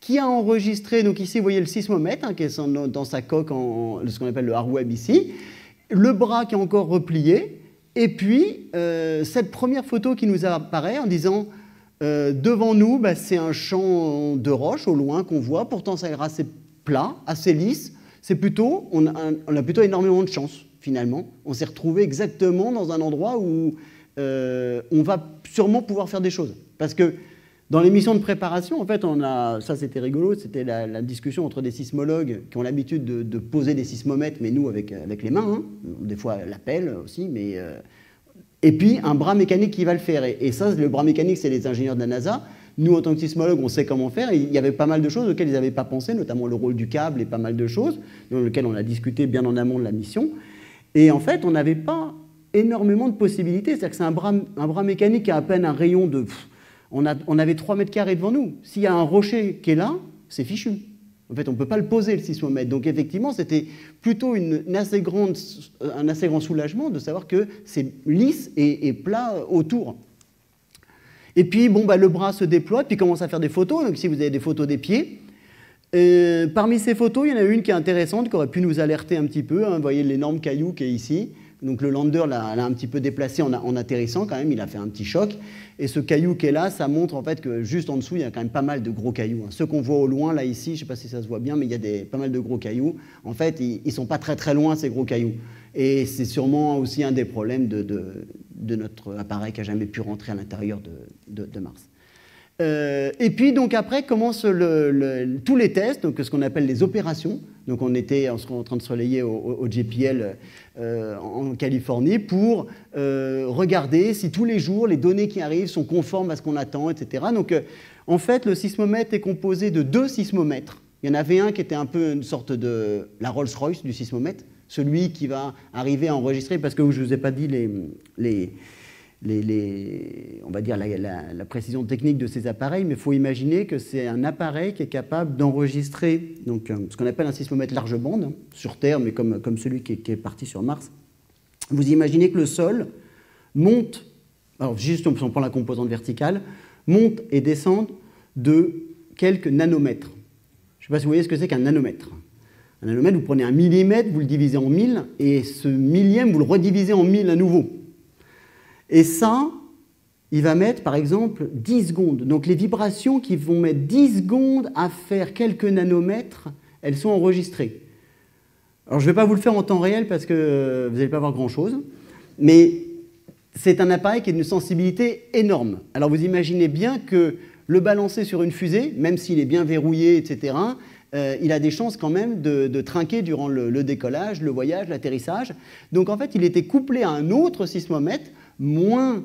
qui a enregistré. Donc ici, vous voyez le sismomètre hein, qui est dans sa coque, en, ce qu'on appelle le hardweb ici. Le bras qui est encore replié. Et puis, euh, cette première photo qui nous apparaît en disant euh, devant nous, bah, c'est un champ de roche au loin qu'on voit. Pourtant, ça a l'air assez plat, assez lisse. C'est plutôt, on a, plutôt énormément de chance finalement. On s'est retrouvé exactement dans un endroit où euh, on va sûrement pouvoir faire des choses. Parce que dans les missions de préparation, en fait, on a, ça c'était rigolo, c'était la, discussion entre des sismologues qui ont l'habitude de, poser des sismomètres, mais nous avec, les mains, hein. des fois l'appel aussi, mais euh, et puis un bras mécanique qui va le faire. Et, ça, le bras mécanique, c'est les ingénieurs de la NASA. Nous, en tant que sismologues, on sait comment faire. il y avait pas mal de choses auxquelles ils n'avaient pas pensé, notamment le rôle du câble et pas mal de choses, dans lesquelles on a discuté bien en amont de la mission. Et en fait, on n'avait pas énormément de possibilités. C'est-à-dire que c'est un bras, un bras mécanique qui a à peine un rayon de... on, a, on avait 3 mètres carrés devant nous. S'il y a un rocher qui est là, c'est fichu. En fait, on ne peut pas le poser, le sismomètre. Donc, effectivement, c'était plutôt grande, un assez grand soulagement de savoir que c'est lisse et, plat autour. Et puis, bon, bah, le bras se déploie, puis commence à faire des photos. Donc, ici, vous avez des photos des pieds. Euh, parmi ces photos, il y en a une qui est intéressante, qui aurait pu nous alerter un petit peu. Hein. Vous voyez l'énorme caillou qui est ici. Donc le lander l'a un petit peu déplacé en, atterrissant quand même, il a fait un petit choc. Et ce caillou qui est là, ça montre en fait que juste en dessous, il y a quand même pas mal de gros cailloux. Hein. Ceux qu'on voit au loin, là ici, je ne sais pas si ça se voit bien, mais il y a des, pas mal de gros cailloux. En fait, ils ne sont pas très très loin, ces gros cailloux. Et c'est sûrement aussi un des problèmes de, notre appareil qui n'a jamais pu rentrer à l'intérieur de, Mars. Euh, et puis donc après commencent tous les tests, donc ce qu'on appelle les opérations. Donc on était en, train de se relayer au, JPL euh, en Californie pour euh, regarder si tous les jours les données qui arrivent sont conformes à ce qu'on attend, etc. Donc en fait le sismomètre est composé de deux sismomètres. Il y en avait un qui était un peu une sorte de la Rolls-Royce du sismomètre, celui qui va arriver à enregistrer, parce que je ne vous ai pas dit les, les les, on va dire la, précision technique de ces appareils, mais il faut imaginer que c'est un appareil qui est capable d'enregistrer donc, euh, ce qu'on appelle un sismomètre large bande, sur Terre, mais comme, comme celui qui est, parti sur Mars. Vous imaginez que le sol monte, alors juste on prend la composante verticale, monte et descend de quelques nanomètres. Je ne sais pas si vous voyez ce que c'est qu'un nanomètre. Un nanomètre, vous prenez un millimètre, vous le divisez en mille, et ce millième, vous le redivisez en mille à nouveau. Et ça, il va mettre par exemple 10 secondes. Donc les vibrations qui vont mettre 10 secondes à faire quelques nanomètres, elles sont enregistrées. Alors je ne vais pas vous le faire en temps réel parce que vous n'allez pas voir grand-chose, mais c'est un appareil qui a une sensibilité énorme. Alors vous imaginez bien que le balancer sur une fusée, même s'il est bien verrouillé, etc., euh, il a des chances quand même de, trinquer durant le décollage, le voyage, l'atterrissage. Donc en fait, il était couplé à un autre sismomètre moins,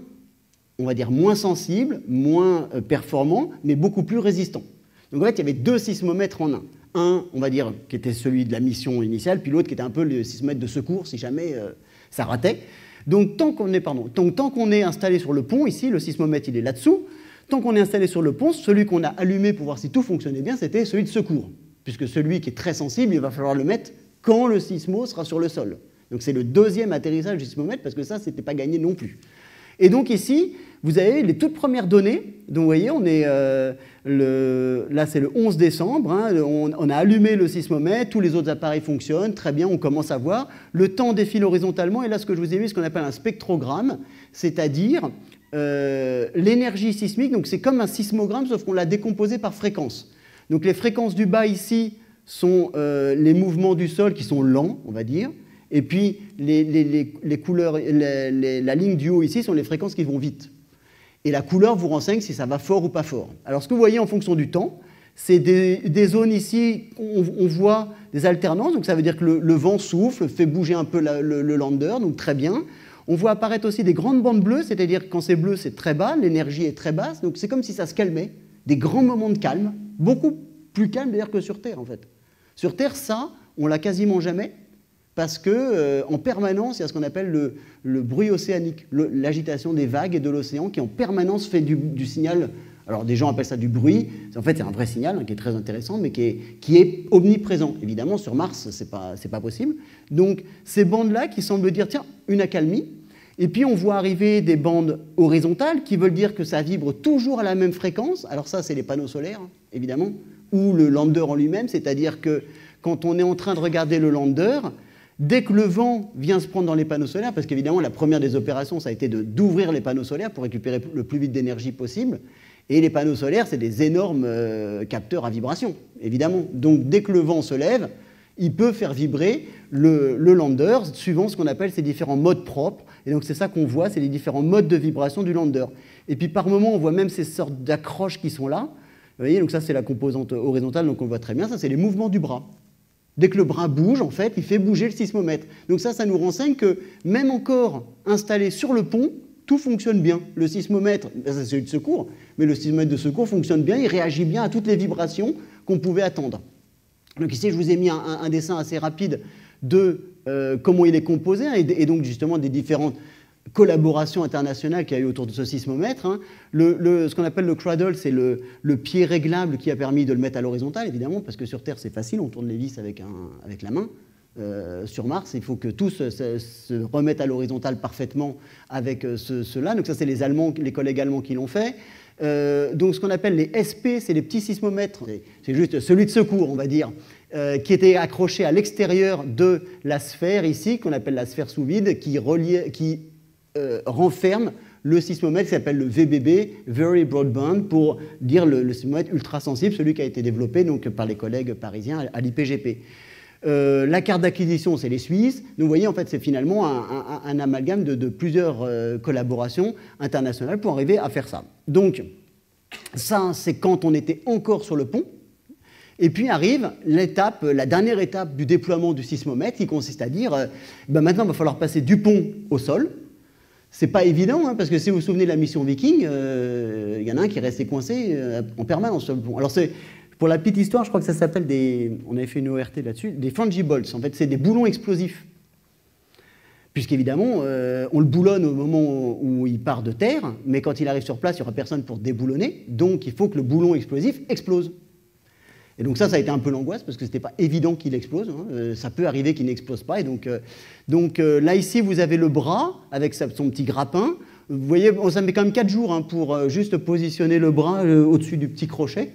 on va dire, moins sensible, moins euh, performant, mais beaucoup plus résistant. Donc en fait, il y avait deux sismomètres en un. Un, on va dire, qui était celui de la mission initiale, puis l'autre qui était un peu le sismomètre de secours si jamais euh, ça ratait. Donc tant qu'on est, pardon, donc, tant qu'on est installé sur le pont, ici, le sismomètre il est là-dessous, tant qu'on est installé sur le pont, celui qu'on a allumé pour voir si tout fonctionnait bien, c'était celui de secours. puisque celui qui est très sensible, il va falloir le mettre quand le sismo sera sur le sol. Donc c'est le deuxième atterrissage du sismomètre, parce que ça, ce n'était pas gagné non plus. Et donc ici, vous avez les toutes premières données. Donc vous voyez, on est, euh, le, là c'est le 11 décembre, hein. on, a allumé le sismomètre, tous les autres appareils fonctionnent, très bien, on commence à voir. Le temps défile horizontalement, et là ce que je vous ai mis, ce qu'on appelle un spectrogramme, c'est-à-dire euh, l'énergie sismique, donc c'est comme un sismogramme, sauf qu'on l'a décomposé par fréquence. Donc les fréquences du bas ici sont euh, les mouvements du sol qui sont lents, on va dire, et puis les, couleurs, la ligne du haut ici sont les fréquences qui vont vite. Et la couleur vous renseigne si ça va fort ou pas fort. Alors ce que vous voyez en fonction du temps, c'est des, zones ici, on, voit des alternances, donc ça veut dire que le, vent souffle, fait bouger un peu le, le, lander, donc très bien. On voit apparaître aussi des grandes bandes bleues, c'est-à-dire que quand c'est bleu, c'est très bas, l'énergie est très basse, donc c'est comme si ça se calmait, des grands moments de calme, beaucoup plus calme d'ailleurs que sur Terre en fait. Sur Terre, ça, on l'a quasiment jamais, parce qu'en euh, permanence, il y a ce qu'on appelle le, bruit océanique, l'agitation des vagues et de l'océan qui en permanence fait du, signal. Alors des gens appellent ça du bruit, en fait c'est un vrai signal hein, qui est très intéressant, mais qui est, omniprésent. Évidemment, sur Mars, ce n'est pas, pas possible. Donc ces bandes-là qui semblent dire, tiens, une accalmie, et puis on voit arriver des bandes horizontales qui veulent dire que ça vibre toujours à la même fréquence. Alors ça, c'est les panneaux solaires, hein, évidemment, ou le lander en lui-même, c'est-à-dire que quand on est en train de regarder le lander, Dès que le vent vient se prendre dans les panneaux solaires, parce qu'évidemment la première des opérations, ça a été d'ouvrir les panneaux solaires pour récupérer le plus vite d'énergie possible, et les panneaux solaires, c'est des énormes euh, capteurs à vibration, évidemment. Donc dès que le vent se lève, il peut faire vibrer le, lander suivant ce qu'on appelle ses différents modes propres. Et donc c'est ça qu'on voit, c'est les différents modes de vibration du lander. Et puis par moment, on voit même ces sortes d'accroches qui sont là. Vous voyez, donc ça c'est la composante horizontale, donc on voit très bien. Ça c'est les mouvements du bras. Dès que le bras bouge, en fait, il fait bouger le sismomètre. Donc ça, ça nous renseigne que même encore installé sur le pont, tout fonctionne bien. Le sismomètre, ben, c'est celui de secours, mais le sismomètre de secours fonctionne bien, il réagit bien à toutes les vibrations qu'on pouvait attendre. Donc ici, je vous ai mis un, dessin assez rapide de euh, comment il est composé, hein, et, donc justement des différentes collaboration internationale qu'il y a eu autour de ce sismomètre. Hein. ce qu'on appelle le cradle, c'est le, pied réglable qui a permis de le mettre à l'horizontale, évidemment, parce que sur Terre, c'est facile, on tourne les vis avec, avec la main. Euh, sur Mars, il faut que tout se, se, remette à l'horizontale parfaitement avec euh, cela. Donc ça, c'est les les collègues allemands qui l'ont fait. Euh, donc ce qu'on appelle les SP, c'est les petits sismomètres, c'est juste celui de secours, on va dire, qui était accroché à l'extérieur de la sphère ici, qu'on appelle la sphère sous vide, qui, reliait, qui euh, renferme le sismomètre qui s'appelle le VBB, Very Broadband, pour dire le, sismomètre ultra sensible, celui qui a été développé donc, par les collègues parisiens à l'IPGP. Euh, la carte d'acquisition, c'est les Suisses. Donc, vous voyez, en fait, c'est finalement un, amalgame de, plusieurs euh, collaborations internationales pour arriver à faire ça. Donc, ça, c'est quand on était encore sur le pont. Et puis arrive l'étape, la dernière étape du déploiement du sismomètre, qui consiste à dire, ben maintenant, il va falloir passer du pont au sol. C'est pas évident, hein, parce que si vous vous souvenez de la mission Viking, euh, il y en a un qui est resté coincé euh, en permanence sur le pont. Alors, pour la petite histoire, je crois que ça s'appelle des. On avait fait une ORT là-dessus, des fungibles. En fait, c'est des boulons explosifs. Puisqu'évidemment, euh, on le boulonne au moment où il part de terre, mais quand il arrive sur place, il n'y aura personne pour déboulonner. Donc, il faut que le boulon explosif explose. Et donc ça, ça a été un peu l'angoisse parce que ce n'était pas évident qu'il explose. Hein. Euh, ça peut arriver qu'il n'explose pas. Et donc, euh, donc euh, là, ici, vous avez le bras avec son petit grappin. Vous voyez, ça met quand même 4 jours hein, pour juste positionner le bras au-dessus du petit crochet.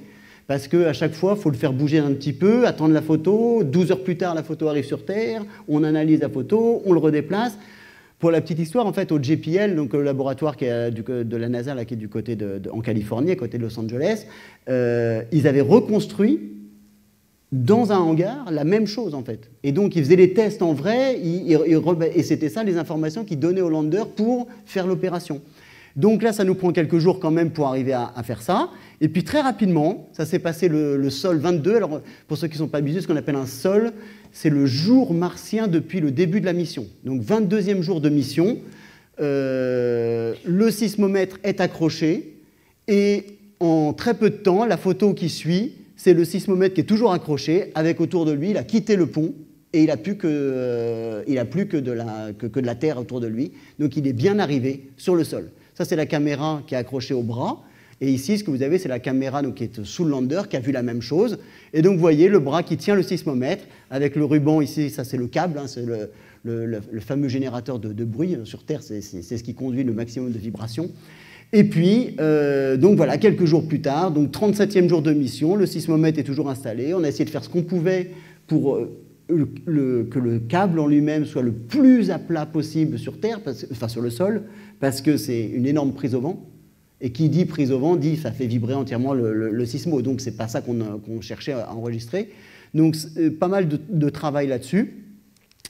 Parce qu'à chaque fois, il faut le faire bouger un petit peu, attendre la photo. 12 heures plus tard, la photo arrive sur Terre. On analyse la photo, on le redéplace. Pour la petite histoire, en fait, au JPL, donc le laboratoire qui est de la NASA, là, qui est du côté de, en Californie, à côté de Los Angeles, ils avaient reconstruit dans un hangar la même chose en fait. Et donc ils faisaient les tests en vrai, et c'était ça les informations qu'ils donnaient au lander pour faire l'opération. Donc là, ça nous prend quelques jours quand même pour arriver à, faire ça. Et puis très rapidement, ça s'est passé le, sol 22. Alors pour ceux qui ne sont pas habitués, ce qu'on appelle un sol, c'est le jour martien depuis le début de la mission. Donc 22e jour de mission, euh, le sismomètre est accroché et en très peu de temps, la photo qui suit c'est le sismomètre qui est toujours accroché, avec autour de lui, il a quitté le pont et il n'a plus, euh, plus la, que, de la terre autour de lui. Donc il est bien arrivé sur le sol. Ça, c'est la caméra qui est accrochée au bras. Et ici, ce que vous avez, c'est la caméra donc, qui est sous le lander, qui a vu la même chose. Et donc, vous voyez le bras qui tient le sismomètre, avec le ruban ici, ça c'est le câble, hein, c'est le, fameux générateur de, bruit. Sur Terre, c'est ce qui conduit le maximum de vibrations. Et puis, euh, donc voilà, quelques jours plus tard, donc 37e jour de mission, le sismomètre est toujours installé. On a essayé de faire ce qu'on pouvait pour euh, que le câble en lui-même soit le plus à plat possible sur Terre, enfin sur le sol, parce que c'est une énorme prise au vent. Et qui dit prise au vent dit ça fait vibrer entièrement le, sismo. Donc c'est pas ça qu'on cherchait à enregistrer. Donc euh, pas mal de, travail là-dessus.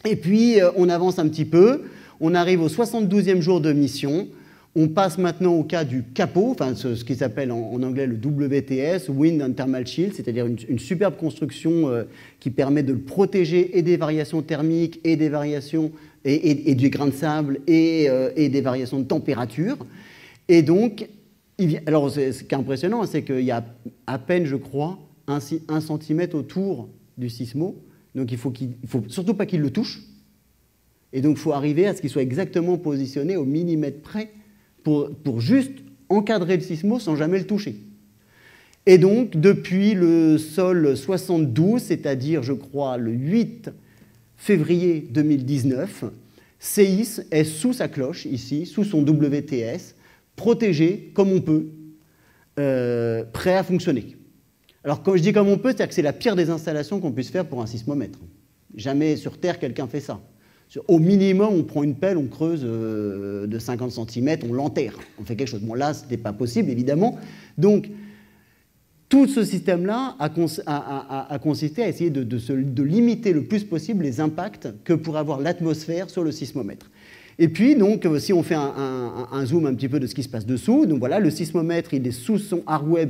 Et puis euh, on avance un petit peu. On arrive au 72e jour de mission. On passe maintenant au cas du capot, enfin ce, qui s'appelle en, anglais le WTS, Wind and Thermal Shield, c'est-à-dire une, superbe construction euh, qui permet de le protéger et des variations thermiques et des variations et, du grain de sable et, et, des variations de température. Et donc, alors ce qui est impressionnant, c'est qu'il y a à peine, je crois, un, centimètre autour du sismo. Donc il ne faut, surtout pas qu'il le touche. Et donc il faut arriver à ce qu'il soit exactement positionné au millimètre près pour, pour juste encadrer le sismo sans jamais le toucher. Et donc, depuis le sol 72, c'est-à-dire, je crois, le 8 février 2019, CEIS est sous sa cloche, ici, sous son WTS, protégé comme on peut, euh, prêt à fonctionner. Alors quand je dis comme on peut, c'est que c'est la pire des installations qu'on puisse faire pour un sismomètre. Jamais sur Terre quelqu'un fait ça. Au minimum, on prend une pelle, on creuse euh, de 50 cm, on l'enterre, on fait quelque chose. Bon là, ce n'était pas possible, évidemment. Donc, tout ce système-là a, consisté à essayer de, limiter le plus possible les impacts que pourrait avoir l'atmosphère sur le sismomètre. Et puis, donc, si on fait un, zoom un petit peu de ce qui se passe dessous, donc voilà, le sismomètre, il est sous son hardware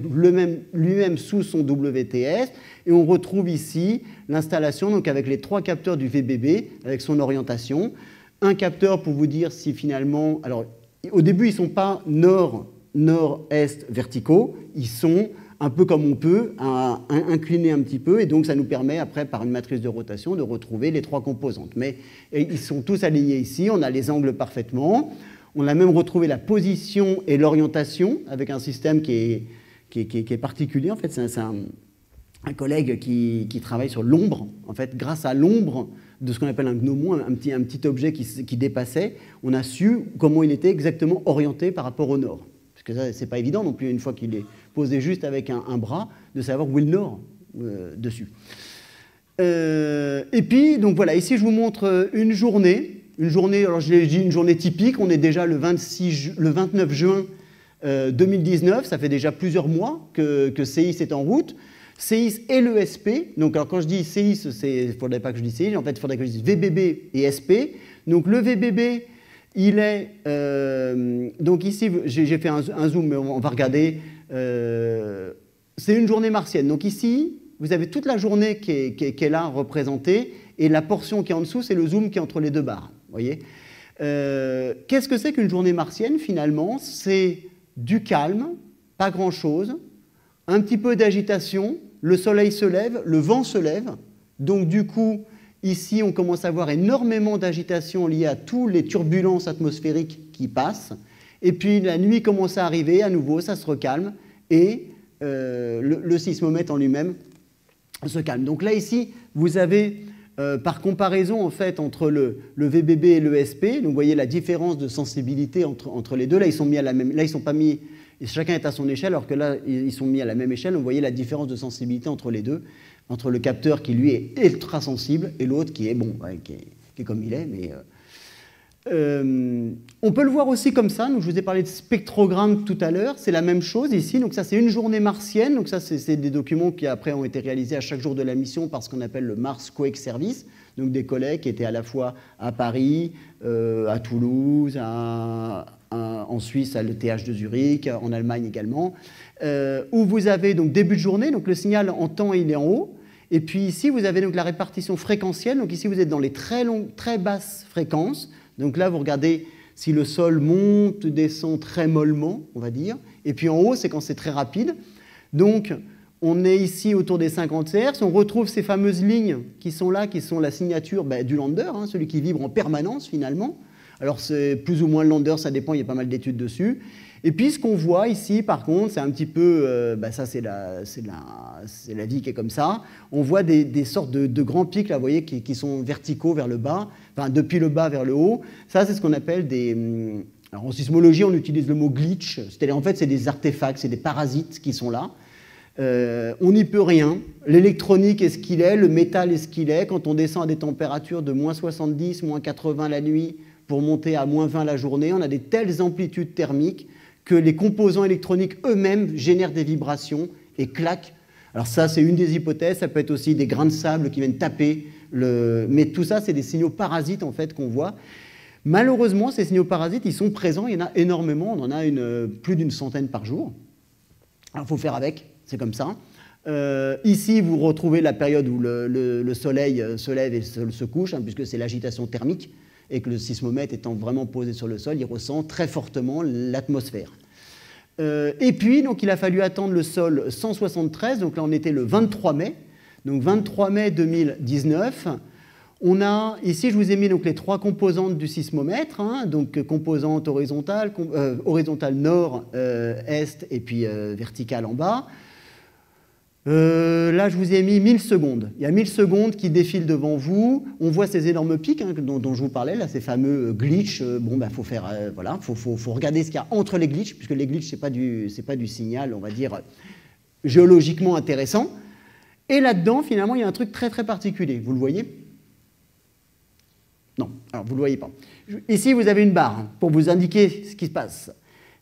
lui-même sous son WTS, et on retrouve ici l'installation, donc avec les trois capteurs du VBB, avec son orientation. Un capteur pour vous dire si finalement, alors, au début, ils ne sont pas nord, nord-est verticaux, ils sont un peu comme on peut, à, incliner un petit peu, et donc ça nous permet après, par une matrice de rotation, de retrouver les trois composantes. Mais ils sont tous alignés ici, on a les angles parfaitement, on a même retrouvé la position et l'orientation avec un système qui est, particulier. En fait, c'est un, collègue qui, travaille sur l'ombre. En fait, grâce à l'ombre de ce qu'on appelle un gnomon, un petit, un petit objet qui, qui dépassait, on a su comment il était exactement orienté par rapport au nord. Parce que ça, c'est pas évident non plus, une fois qu'il est posé juste avec un, bras, de savoir où est le nord euh, dessus. Euh, et puis, donc voilà, ici je vous montre euh, une journée. Une journée, alors je l'ai dit, une journée typique. On est déjà le, 26 le 29 juin 2019. Ça fait déjà plusieurs mois que, CIS est en route. CIS et l'ESP. Donc, alors quand je dis CIS, il ne faudrait pas que je dise CIS, en fait, il faudrait que je dise VBB et SP. Donc, le VBB, il est. donc, ici, j'ai fait un, un, zoom, mais on va regarder. Euh, c'est une journée martienne. Donc ici, vous avez toute la journée qui est, là représentée, et la portion qui est en dessous, c'est le zoom qui est entre les deux barres. Voyez euh, Qu'est-ce que c'est qu'une journée martienne finalement? C'est du calme, pas grand-chose, un petit peu d'agitation, le soleil se lève, le vent se lève, donc du coup, ici, on commence à avoir énormément d'agitation liée à toutes les turbulences atmosphériques qui passent, et puis la nuit commence à arriver, à nouveau, ça se recalme, et euh, le, sismomètre en lui-même se calme. Donc là, ici, vous avez, euh, par comparaison, en fait, entre le, VBB et le SP, vous voyez la différence de sensibilité entre, entre, les deux. Là, ils sont mis à la même... Là, ils sont pas mis... Chacun est à son échelle, alors que là, ils sont mis à la même échelle. Vous voyez la différence de sensibilité entre les deux, entre le capteur qui, lui, est ultra sensible, et l'autre qui est, bon, qui, est, comme il est, mais... Euh, euh, on peut le voir aussi comme ça. Donc, je vous ai parlé de spectrogramme tout à l'heure. C'est la même chose ici. Donc, ça, c'est une journée martienne. Donc, ça, c'est des documents qui, après, ont été réalisés à chaque jour de la mission par ce qu'on appelle le Mars Quake Service. Donc, des collègues qui étaient à la fois à Paris, euh, à Toulouse, en Suisse, à l'ETH de Zurich, en Allemagne également, euh, où vous avez donc début de journée. Donc, le signal en temps, il est en haut. Et puis ici, vous avez donc la répartition fréquentielle. Donc, ici, vous êtes dans les très, longues, très basses fréquences. Donc là, vous regardez si le sol monte, descend très mollement, on va dire. Et puis en haut, c'est quand c'est très rapide. Donc, on est ici autour des 50 Hz. On retrouve ces fameuses lignes qui sont là, qui sont la signature ben, du lander, hein, celui qui vibre en permanence finalement. Alors c'est plus ou moins Lander, ça dépend, il y a pas mal d'études dessus. Et puis ce qu'on voit ici, par contre, c'est un petit peu, euh, bah, ça c'est la, la, la, vie qui est comme ça. On voit des, sortes de, grands pics, là, vous voyez, qui, sont verticaux vers le bas, enfin depuis le bas vers le haut. Ça c'est ce qu'on appelle des... Hum, alors en sismologie, on utilise le mot glitch, c'est-à-dire en fait c'est des artefacts, c'est des parasites qui sont là. Euh, on n'y peut rien. L'électronique est ce qu'il est, le métal est ce qu'il est. Quand on descend à des températures de moins 70, moins 80 la nuit pour monter à moins 20 la journée, on a des telles amplitudes thermiques que les composants électroniques eux-mêmes génèrent des vibrations et claquent. Alors ça, c'est une des hypothèses. Ça peut être aussi des grains de sable qui viennent taper. Mais tout ça, c'est des signaux parasites en fait qu'on voit. Malheureusement, ces signaux parasites, ils sont présents. Il y en a énormément. On en a une, plus d'une centaine par jour. Alors, il faut faire avec. C'est comme ça. Euh, ici, vous retrouvez la période où le, soleil se lève et se, couche, hein, puisque c'est l'agitation thermique et que le sismomètre étant vraiment posé sur le sol, il ressent très fortement l'atmosphère. Euh, et puis, donc, il a fallu attendre le sol 173, donc là on était le 23 mai, donc 23 mai 2019. On a, ici je vous ai mis donc, les trois composantes du sismomètre, hein, donc composante horizontale, euh, horizontale nord, euh, est et puis verticale en bas. Euh, là, je vous ai mis 1000 secondes. Il y a 1000 secondes qui défilent devant vous. On voit ces énormes pics hein, dont, je vous parlais, là, ces fameux euh, glitches. Euh, bon, ben, faut faire, voilà, faut, faut, regarder ce qu'il y a entre les glitches, puisque les glitches, c'est pas du, pas du signal, on va dire géologiquement intéressant. Et là-dedans, finalement, il y a un truc très très particulier. Vous le voyez? Non, alors vous le voyez pas. Ici, vous avez une barre hein, pour vous indiquer ce qui se passe.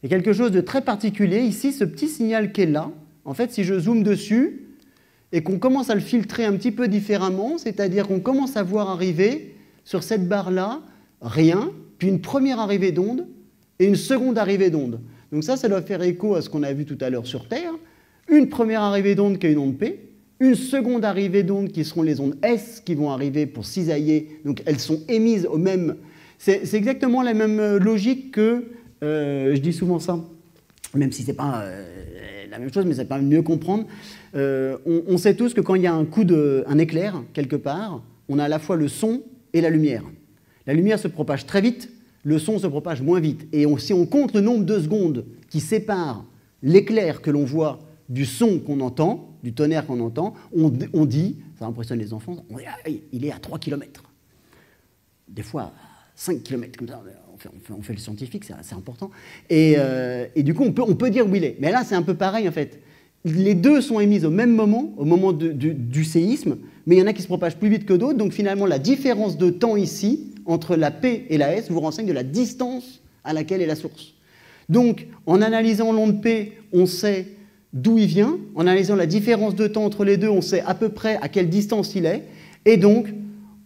Il y a quelque chose de très particulier ici, ce petit signal qui est là en fait, si je zoome dessus et qu'on commence à le filtrer un petit peu différemment, c'est-à-dire qu'on commence à voir arriver sur cette barre-là rien, puis une première arrivée d'onde et une seconde arrivée d'onde. Donc ça, ça doit faire écho à ce qu'on a vu tout à l'heure sur Terre. Une première arrivée d'onde qui est une onde P, une seconde arrivée d'onde qui seront les ondes S qui vont arriver pour cisailler. Donc elles sont émises au même... C'est exactement la même logique que, euh, je dis souvent ça, même si ce n'est pas euh, la même chose, mais ça permet de mieux comprendre. Euh, on, sait tous que quand il y a un coup de, éclair quelque part, on a à la fois le son et la lumière. La lumière se propage très vite, le son se propage moins vite. Et si on compte le nombre de secondes qui séparent l'éclair que l'on voit du son qu'on entend, du tonnerre qu'on entend, on, on, dit, ça impressionne les enfants, on ah, il est à 3 km. Des fois, 5 km, comme ça on fait, le scientifique, c'est important. Euh, et, du coup, on peut, dire où il est. Mais là, c'est un peu pareil, en fait. Les deux sont émises au même moment, au moment du, séisme, mais il y en a qui se propagent plus vite que d'autres. Donc finalement, la différence de temps ici, entre la P et la S, vous renseigne de la distance à laquelle est la source. Donc, en analysant l'onde P, on sait d'où il vient. En analysant la différence de temps entre les deux, on sait à peu près à quelle distance il est. Et donc,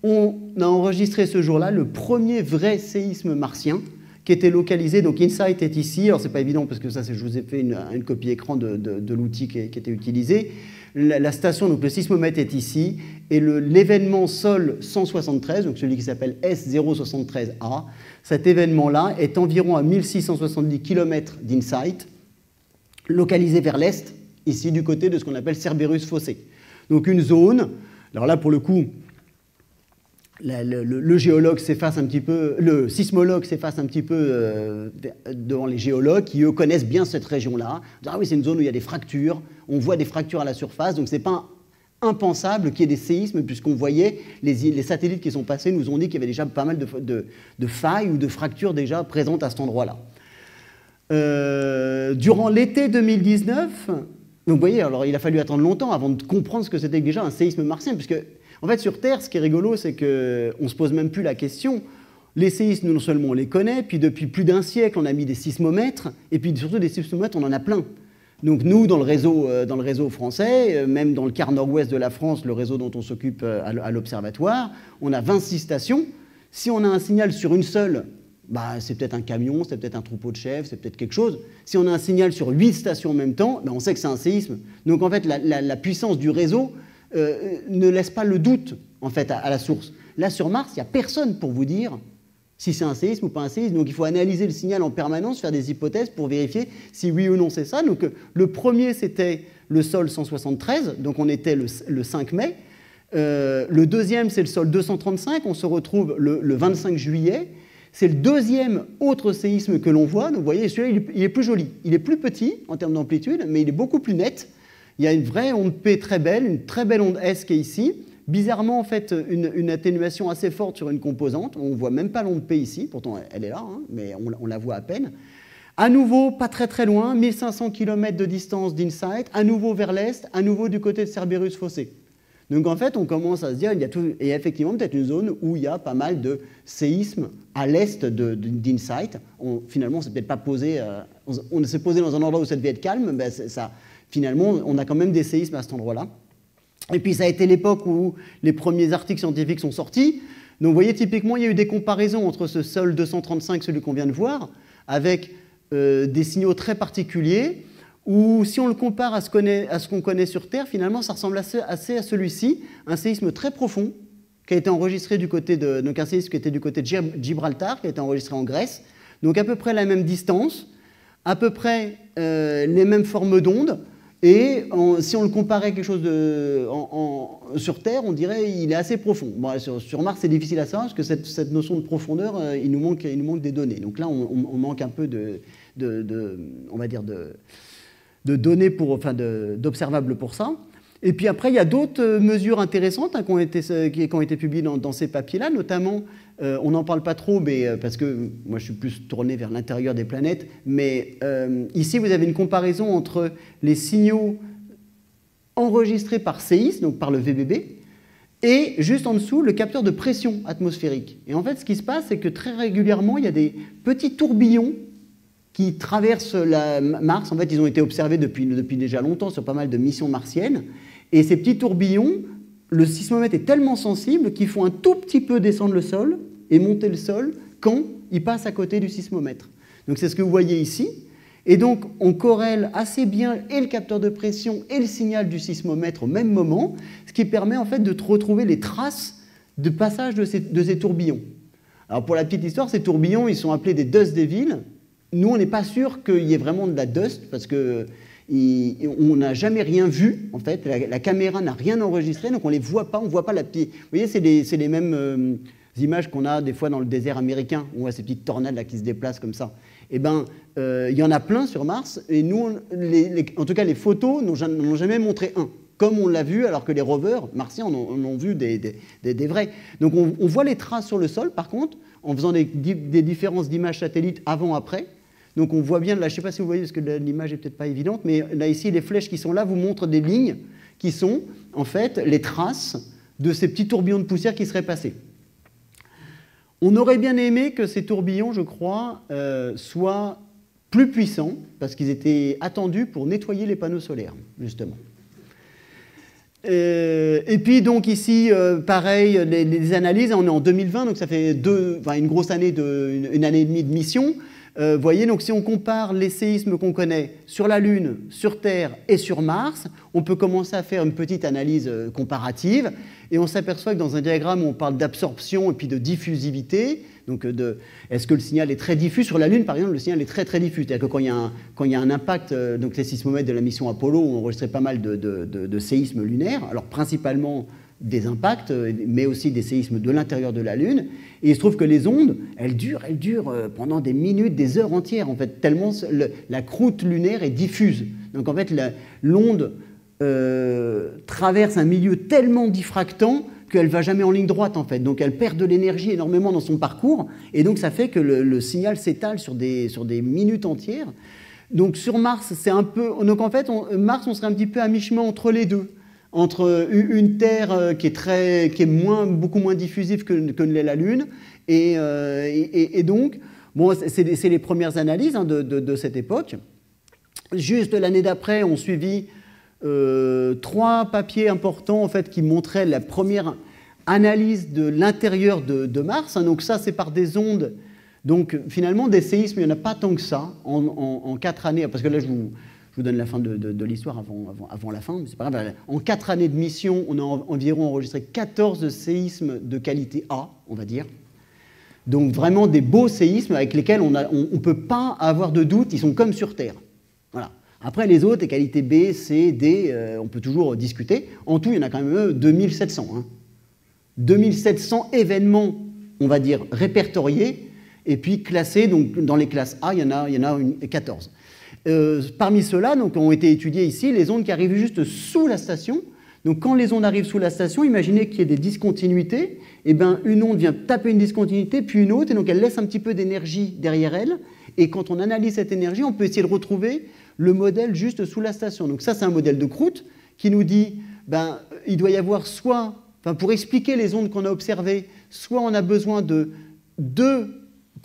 on a enregistré ce jour-là le premier vrai séisme martien qui était localisé. Donc Insight est ici. Alors c'est pas évident parce que ça, je vous ai fait une, copie écran de, l'outil qui, était utilisé. La, station, donc le sismomètre est ici, et l'événement Sol 173, donc celui qui s'appelle S073A, cet événement-là est environ à 1670 km d'Insight, localisé vers l'est, ici du côté de ce qu'on appelle Cerberus Fossé. Donc une zone, alors là pour le coup, le, géologue s'efface un petit peu, le sismologue s'efface un petit peu euh, devant les géologues qui eux connaissent bien cette région-là. Ah oui, c'est une zone où il y a des fractures, on voit des fractures à la surface, donc c'est pas impensable qu'il y ait des séismes puisqu'on voyait les, satellites qui sont passés nous ont dit qu'il y avait déjà pas mal de, failles ou de fractures déjà présentes à cet endroit-là. Euh, durant l'été 2019, donc vous voyez, alors il a fallu attendre longtemps avant de comprendre ce que c'était déjà un séisme martien, puisque en fait, sur Terre, ce qui est rigolo, c'est qu'on ne se pose même plus la question. Les séismes, non seulement on les connaît, puis depuis plus d'un siècle, on a mis des sismomètres, et puis surtout des sismomètres, on en a plein. Donc nous, dans le réseau, euh, dans le réseau français, euh, même dans le quart nord-ouest de la France, le réseau dont on s'occupe euh, à l'observatoire, on a 26 stations. Si on a un signal sur une seule, bah, c'est peut-être un camion, c'est peut-être un troupeau de chèvres, c'est peut-être quelque chose. Si on a un signal sur 8 stations en même temps, bah, on sait que c'est un séisme. Donc en fait, la puissance du réseau, euh, ne laisse pas le doute en fait à, la source. Là sur Mars, il n'y a personne pour vous dire si c'est un séisme ou pas un séisme. Donc il faut analyser le signal en permanence, faire des hypothèses pour vérifier si oui ou non c'est ça. Donc le premier c'était le sol 173, donc on était le, 5 mai. Euh, le deuxième c'est le sol 235, on se retrouve le, 25 juillet. C'est le deuxième autre séisme que l'on voit. Donc vous voyez, celui-là, il est plus joli. Il est plus petit en termes d'amplitude, mais il est beaucoup plus net. Il y a une vraie onde P très belle, une très belle onde S qui est ici. Bizarrement, en fait, une, atténuation assez forte sur une composante. On ne voit même pas l'onde P ici, pourtant elle est là, hein, mais on, on, la voit à peine. À nouveau, pas très très loin, 1500 km de distance d'Insight, à nouveau vers l'est, à nouveau du côté de Cerberus Fossé. Donc en fait, on commence à se dire, il y a tout, et effectivement peut-être une zone où il y a pas mal de séismes à l'est d'Insight. Finalement, on s'est peut-être pas posé, euh, on, s'est posé dans un endroit où ça devait être calme, ben ça, finalement, on a quand même des séismes à cet endroit-là. Et puis ça a été l'époque où les premiers articles scientifiques sont sortis. Donc vous voyez, typiquement, il y a eu des comparaisons entre ce sol 235, celui qu'on vient de voir, avec euh, des signaux très particuliers ou si on le compare à ce qu'on connaît, sur Terre, finalement, ça ressemble assez, à celui-ci, un séisme très profond qui a été enregistré du côté de, donc un séisme qui était du côté de Gibraltar, qui a été enregistré en Grèce, donc à peu près la même distance, à peu près euh, les mêmes formes d'ondes, et si on le comparait à quelque chose sur Terre, on dirait qu'il est assez profond. sur, Mars, c'est difficile à savoir parce que cette, notion de profondeur, euh, il, nous manque, il, des données. Donc là, on, manque un peu de, on va dire, de, données pour, enfin d'observables pour ça. Et puis après, il y a d'autres euh, mesures intéressantes hein, qui, ont été, publiées dans, ces papiers-là, notamment, euh, on n'en parle pas trop, mais, euh, parce que moi je suis plus tourné vers l'intérieur des planètes, mais ici vous avez une comparaison entre les signaux enregistrés par CEIS, donc par le VBB, et juste en dessous le capteur de pression atmosphérique. Et en fait, ce qui se passe, c'est que très régulièrement, il y a des petits tourbillons qui traversent la Mars. En fait, ils ont été observés depuis, depuis déjà longtemps sur pas mal de missions martiennes. Et ces petits tourbillons, le sismomètre est tellement sensible qu'ils font un tout petit peu descendre le sol et monter le sol quand ils passent à côté du sismomètre. Donc c'est ce que vous voyez ici. Et donc on corrèle assez bien et le capteur de pression et le signal du sismomètre au même moment, ce qui permet en fait de retrouver les traces de passage de ces, tourbillons. Alors pour la petite histoire, ces tourbillons, ils sont appelés des Dust Devils, nous, on n'est pas sûr qu'il y ait vraiment de la dust parce que on n'a jamais rien vu, en fait. La, caméra n'a rien enregistré, donc on ne les voit pas, on voit pas la petite... Vous voyez, c'est les, mêmes euh, images qu'on a des fois dans le désert américain, où on voit ces petites tornades là, qui se déplacent comme ça. Eh bien, euh, il y en a plein sur Mars, et nous, en tout cas, les photos n'ont jamais montré un comme on l'a vu, alors que les rovers martiens en ont, vu des, vrais. Donc on, voit les traces sur le sol, par contre, en faisant des, différences d'images satellites avant-après. Donc on voit bien, là, je ne sais pas si vous voyez, parce que l'image n'est peut-être pas évidente, mais là, ici, les flèches qui sont là vous montrent des lignes qui sont, en fait, les traces de ces petits tourbillons de poussière qui seraient passés. On aurait bien aimé que ces tourbillons, je crois, euh, soient plus puissants, parce qu'ils étaient attendus pour nettoyer les panneaux solaires, justement. Euh, et puis donc ici, euh, pareil, les, analyses, on est en 2020, donc ça fait deux, une grosse année, une année et demie de mission. Euh, voyez, donc si on compare les séismes qu'on connaît sur la Lune, sur Terre et sur Mars, on peut commencer à faire une petite analyse euh, comparative et on s'aperçoit que dans un diagramme où on parle d'absorption et puis de diffusivité, donc euh, de, est-ce que le signal est très diffus Sur la Lune, par exemple, le signal est très très diffus. C'est-à-dire que quand il y a un, quand il y a un impact, donc les sismomètres de la mission Apollo ont enregistré pas mal de, de, de séismes lunaires, alors principalement des impacts, mais aussi des séismes de l'intérieur de la Lune. Et il se trouve que les ondes, elles durent, elles durent euh, pendant des minutes, des heures entières, en fait, tellement la croûte lunaire est diffuse. Donc en fait, l'onde euh, traverse un milieu tellement diffractant qu'elle va jamais en ligne droite en fait. Donc elle perd de l'énergie énormément dans son parcours et donc ça fait que le, signal s'étale sur des, sur des minutes entières. Donc sur Mars, c'est un peu. Donc en fait, Mars, on serait un petit peu à mi-chemin entre les deux entre une Terre euh, qui est, très, qui est beaucoup moins diffusive que, que l'est la Lune. Et, euh, donc, bon, c'est les premières analyses hein, de, cette époque. Juste l'année d'après, on suivi euh, trois papiers importants en fait, qui montraient la première analyse de l'intérieur de, Mars. Hein. Donc ça, c'est par des ondes. Donc finalement, des séismes, il n'y en a pas tant que ça en, en quatre années. Parce que là, je vous, je vous donne la fin de, l'histoire avant, la fin, mais c'est pas grave. En quatre années de mission, on a environ enregistré 14 séismes de qualité A, on va dire. Donc vraiment des beaux séismes avec lesquels on ne peut pas avoir de doute, ils sont comme sur Terre. Après, les autres, les qualités B, C, D, euh, on peut toujours discuter. En tout, il y en a quand même 2700. Hein. 2700 événements, on va dire, répertoriés et puis classés, donc dans les classes a, il y en a 14. Euh, parmi ceux-là, donc, ont été étudiés ici les ondes qui arrivent juste sous la station. Donc quand les ondes arrivent sous la station, imaginez qu'il y ait des discontinuités. Et eh ben, une onde vient taper une discontinuité, puis une autre, et donc elle laisse un petit peu d'énergie derrière elle. Et quand on analyse cette énergie, on peut essayer de retrouver le modèle juste sous la station. Donc ça, c'est un modèle de croûte qui nous dit, ben, il doit y avoir soit, pour expliquer les ondes qu'on a observées, soit on a besoin de deux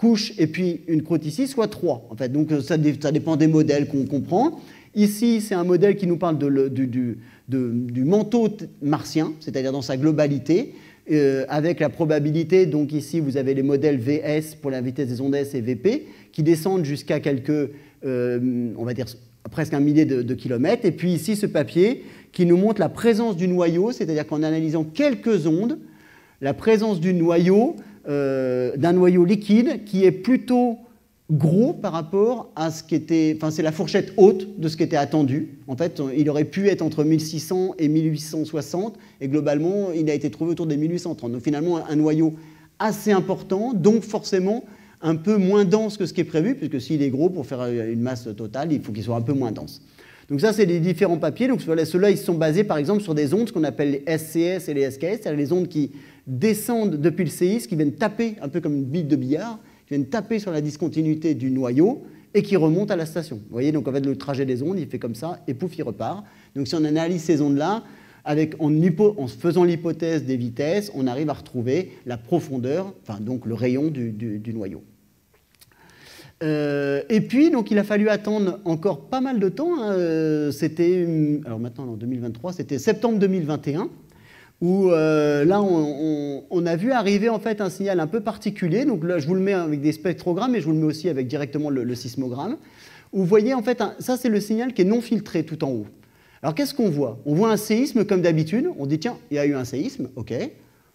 couches et puis une croûte ici, soit trois. En fait. Donc ça, ça dépend des modèles qu'on comprend. Ici, c'est un modèle qui nous parle de, du, du, manteau martien, c'est-à-dire dans sa globalité, euh, avec la probabilité, donc ici vous avez les modèles VS pour la vitesse des ondes S et VP, qui descendent jusqu'à quelques, euh, on va dire presque un millier de, kilomètres. Et puis ici, ce papier qui nous montre la présence du noyau, c'est-à-dire qu'en analysant quelques ondes, la présence du noyau, euh, d'un noyau liquide qui est plutôt gros par rapport à ce qui était, enfin c'est la fourchette haute de ce qui était attendu. En fait, il aurait pu être entre 1600 et 1860, et globalement, il a été trouvé autour des 1830. Donc finalement, un noyau assez important, donc forcément un peu moins dense que ce qui est prévu, puisque s'il est gros, pour faire une masse totale, il faut qu'il soit un peu moins dense. Donc ça, c'est les différents papiers. Donc ceux-là, ils sont basés par exemple sur des ondes, ce qu'on appelle les SCS et les SKS, c'est-à-dire les ondes qui descendent depuis le séisme, qui viennent taper, un peu comme une bille de billard, qui viennent taper sur la discontinuité du noyau et qui remontent à la station. Vous voyez, donc en fait, le trajet des ondes, il fait comme ça, et pouf, il repart. Donc si on analyse ces ondes-là, en, faisant l'hypothèse des vitesses, on arrive à retrouver la profondeur, enfin donc le rayon du, du noyau. Euh, et puis, donc, il a fallu attendre encore pas mal de temps. Hein, euh, c'était, alors maintenant, en 2023, c'était septembre 2021, où euh, là, on, a vu arriver en fait un signal un peu particulier. Donc là, je vous le mets avec des spectrogrammes, et je vous le mets aussi avec directement le, sismogramme. Vous voyez, en fait, ça, c'est le signal qui est non filtré tout en haut. Alors, qu'est-ce qu'on voit? On voit un séisme comme d'habitude. On dit, tiens, il y a eu un séisme, ok.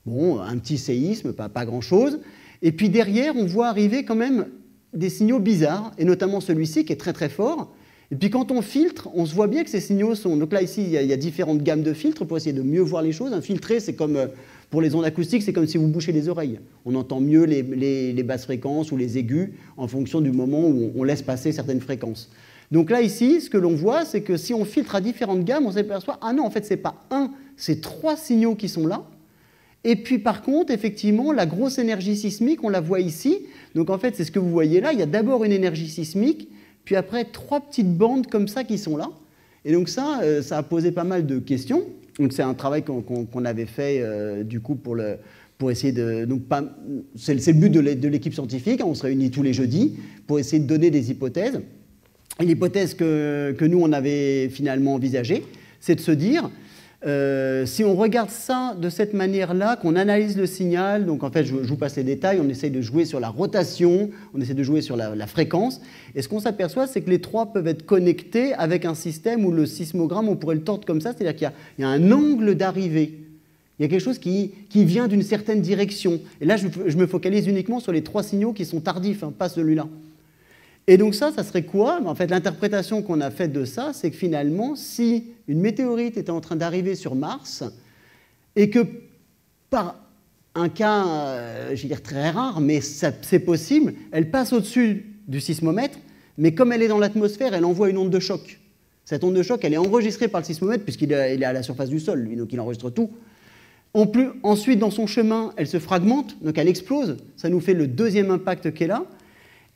Bon, un petit séisme, pas, pas grand-chose. Et puis derrière, on voit arriver quand même des signaux bizarres, et notamment celui-ci qui est très très fort. Et puis quand on filtre, on se voit bien que ces signaux sont... Donc là, ici, il y, a, différentes gammes de filtres pour essayer de mieux voir les choses. Un filtré, c'est comme, euh, pour les ondes acoustiques, c'est comme si vous bouchez les oreilles. On entend mieux les, basses fréquences ou les aigus en fonction du moment où on, laisse passer certaines fréquences. Donc là, ici, ce que l'on voit, c'est que si on filtre à différentes gammes, on s'aperçoit, ah non, en fait, ce n'est pas un, c'est trois signaux qui sont là. Et puis par contre, effectivement, la grosse énergie sismique, on la voit ici. Donc en fait, c'est ce que vous voyez là. Il y a d'abord une énergie sismique, puis après trois petites bandes comme ça qui sont là. Et donc ça, euh, ça a posé pas mal de questions. Donc c'est un travail qu'on avait fait euh, du coup pour, le, pour essayer de... Donc c'est le but de l'équipe scientifique, on se réunit tous les jeudis pour essayer de donner des hypothèses. Et l'hypothèse que, que, nous, on avait finalement envisagée, c'est de se dire, euh, si on regarde ça de cette manière-là, qu'on analyse le signal, donc en fait je, vous passe les détails, on essaye de jouer sur la rotation, on essaie de jouer sur la, fréquence, et ce qu'on s'aperçoit c'est que les trois peuvent être connectés avec un système où le sismogramme, on pourrait le tordre comme ça, c'est-à-dire qu'il y, a un angle d'arrivée. Il y a quelque chose qui, vient d'une certaine direction. Et là, je, me focalise uniquement sur les trois signaux qui sont tardifs, hein, pas celui-là. Et donc ça, ça serait quoi? En fait, l'interprétation qu'on a faite de ça, c'est que finalement, si une météorite était en train d'arriver sur Mars, et que par un cas, euh, je vais dire très rare, mais c'est possible, elle passe au-dessus du sismomètre, mais comme elle est dans l'atmosphère, elle envoie une onde de choc. Cette onde de choc, elle est enregistrée par le sismomètre, puisqu'il est à la surface du sol, lui, donc il enregistre tout. ensuite, dans son chemin, elle se fragmente, donc elle explose. Ça nous fait le deuxième impact qu'elle a.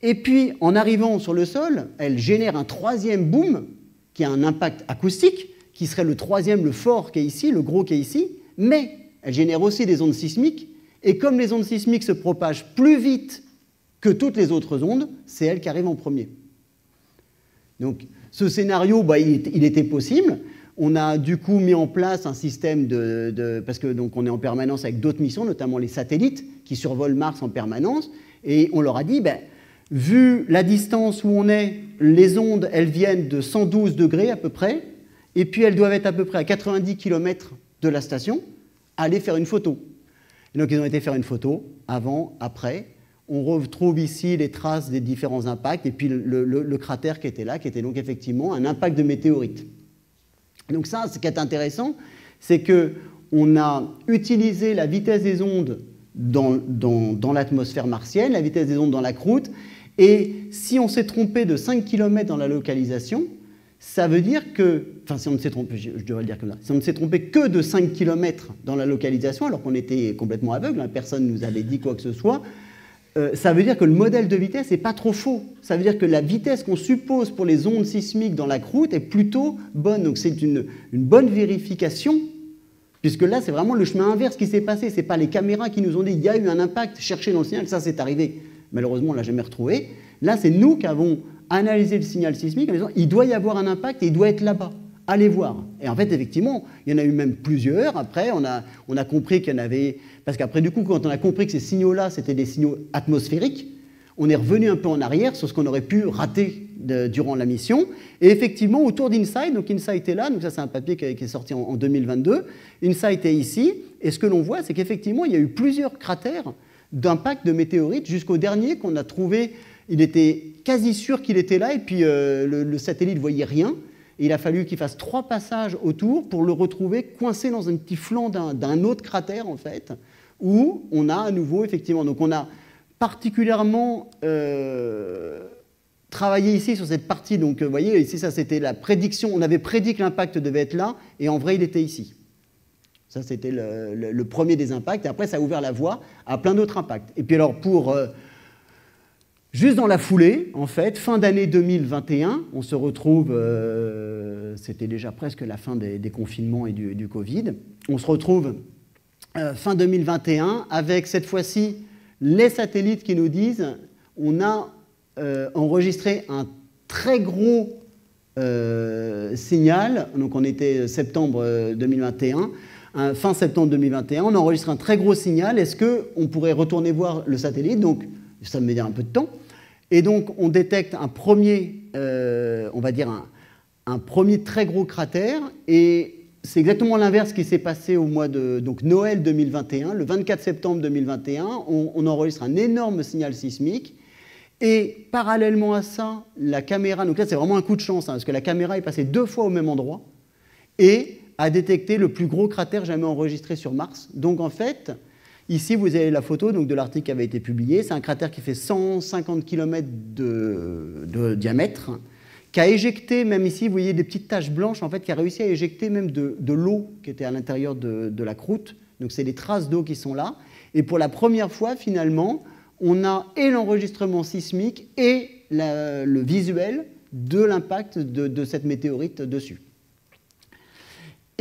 Et puis, en arrivant sur le sol, elle génère un troisième boom qui a un impact acoustique, qui serait le troisième, le fort qui est ici, le gros qui est ici, mais elle génère aussi des ondes sismiques. Et comme les ondes sismiques se propagent plus vite que toutes les autres ondes, c'est elle qui arrive en premier. Donc, ce scénario, bah, il, était possible. On a du coup mis en place un système de, parce que donc on est en permanence avec d'autres missions, notamment les satellites qui survolent Mars en permanence, et on leur a dit, ben, Vu la distance où on est, les ondes, elles viennent de 112 degrés à peu près, et puis elles doivent être à peu près à 90 km de la station, aller faire une photo. Et donc ils ont été faire une photo, avant, après. On retrouve ici les traces des différents impacts, et puis le, cratère qui était là, qui était donc effectivement un impact de météorite. Donc ça, ce qui est intéressant, c'est qu'on a utilisé la vitesse des ondes dans l'atmosphère martienne, la vitesse des ondes dans la croûte. Et si on s'est trompé de 5 km dans la localisation, ça veut dire que, enfin si on ne s'est trompé, je, devrais le dire comme ça, si on ne s'est trompé que de 5 km dans la localisation, alors qu'on était complètement aveugle, hein, personne ne nous avait dit quoi que ce soit, euh, ça veut dire que le modèle de vitesse n'est pas trop faux. Ça veut dire que la vitesse qu'on suppose pour les ondes sismiques dans la croûte est plutôt bonne. Donc c'est une, bonne vérification, puisque là c'est vraiment le chemin inverse qui s'est passé. Ce n'est pas les caméras qui nous ont dit il y a eu un impact, cherchez dans le signal, ça c'est arrivé. Malheureusement on ne l'a jamais retrouvé. Là c'est nous qui avons analyser le signal sismique en disant il doit y avoir un impact et il doit être là-bas. Allez voir. Et en fait, effectivement, il y en a eu même plusieurs. Après, on a, on a compris qu'il y en avait. Parce qu'après, du coup, quand on a compris que ces signaux-là, c'était des signaux atmosphériques, on est revenu un peu en arrière sur ce qu'on aurait pu rater durant la mission. Et effectivement, autour d'Insight, donc Insight est là, donc ça c'est un papier qui, est sorti en, en 2022, Insight est ici, et ce que l'on voit, c'est qu'effectivement, il y a eu plusieurs cratères d'impact de météorites jusqu'au dernier qu'on a trouvé il était quasi sûr qu'il était là, et puis euh, le, satellite ne voyait rien. Et il a fallu qu'il fasse trois passages autour pour le retrouver coincé dans un petit flanc d'un autre cratère, en fait, où on a à nouveau, effectivement, donc on a particulièrement euh, travaillé ici sur cette partie. Donc, vous voyez, ici, ça c'était la prédiction. On avait prédit que l'impact devait être là, et en vrai, il était ici. Ça, c'était le, premier des impacts. Et après, ça a ouvert la voie à plein d'autres impacts. Et puis, alors, pour. Euh, Juste dans la foulée, en fait, fin d'année 2021, on se retrouve, euh, c'était déjà presque la fin des, confinements et du, Covid, on se retrouve euh, fin 2021 avec cette fois-ci les satellites qui nous disent on a enregistré un très gros signal, donc on était septembre 2021, fin septembre 2021, on enregistre un très gros signal, est-ce qu'on pourrait retourner voir le satellite? Donc ça me met un peu de temps. Et donc, on détecte un premier, euh, on va dire un, premier très gros cratère. Et c'est exactement l'inverse qui s'est passé au mois de donc Noël 2021. Le 24 septembre 2021, on, enregistre un énorme signal sismique. Et parallèlement à ça, la caméra, donc là c'est vraiment un coup de chance, hein, parce que la caméra est passée deux fois au même endroit et a détecté le plus gros cratère jamais enregistré sur Mars. Donc en fait, Ici, vous avez la photo donc, de l'article qui avait été publié. C'est un cratère qui fait 150 km de, diamètre, qui a éjecté, même ici, vous voyez des petites taches blanches, en fait, qui a réussi à éjecter même de, l'eau qui était à l'intérieur de, la croûte. Donc, c'est des traces d'eau qui sont là. Et pour la première fois, finalement, on a et l'enregistrement sismique et le visuel de l'impact de cette météorite dessus.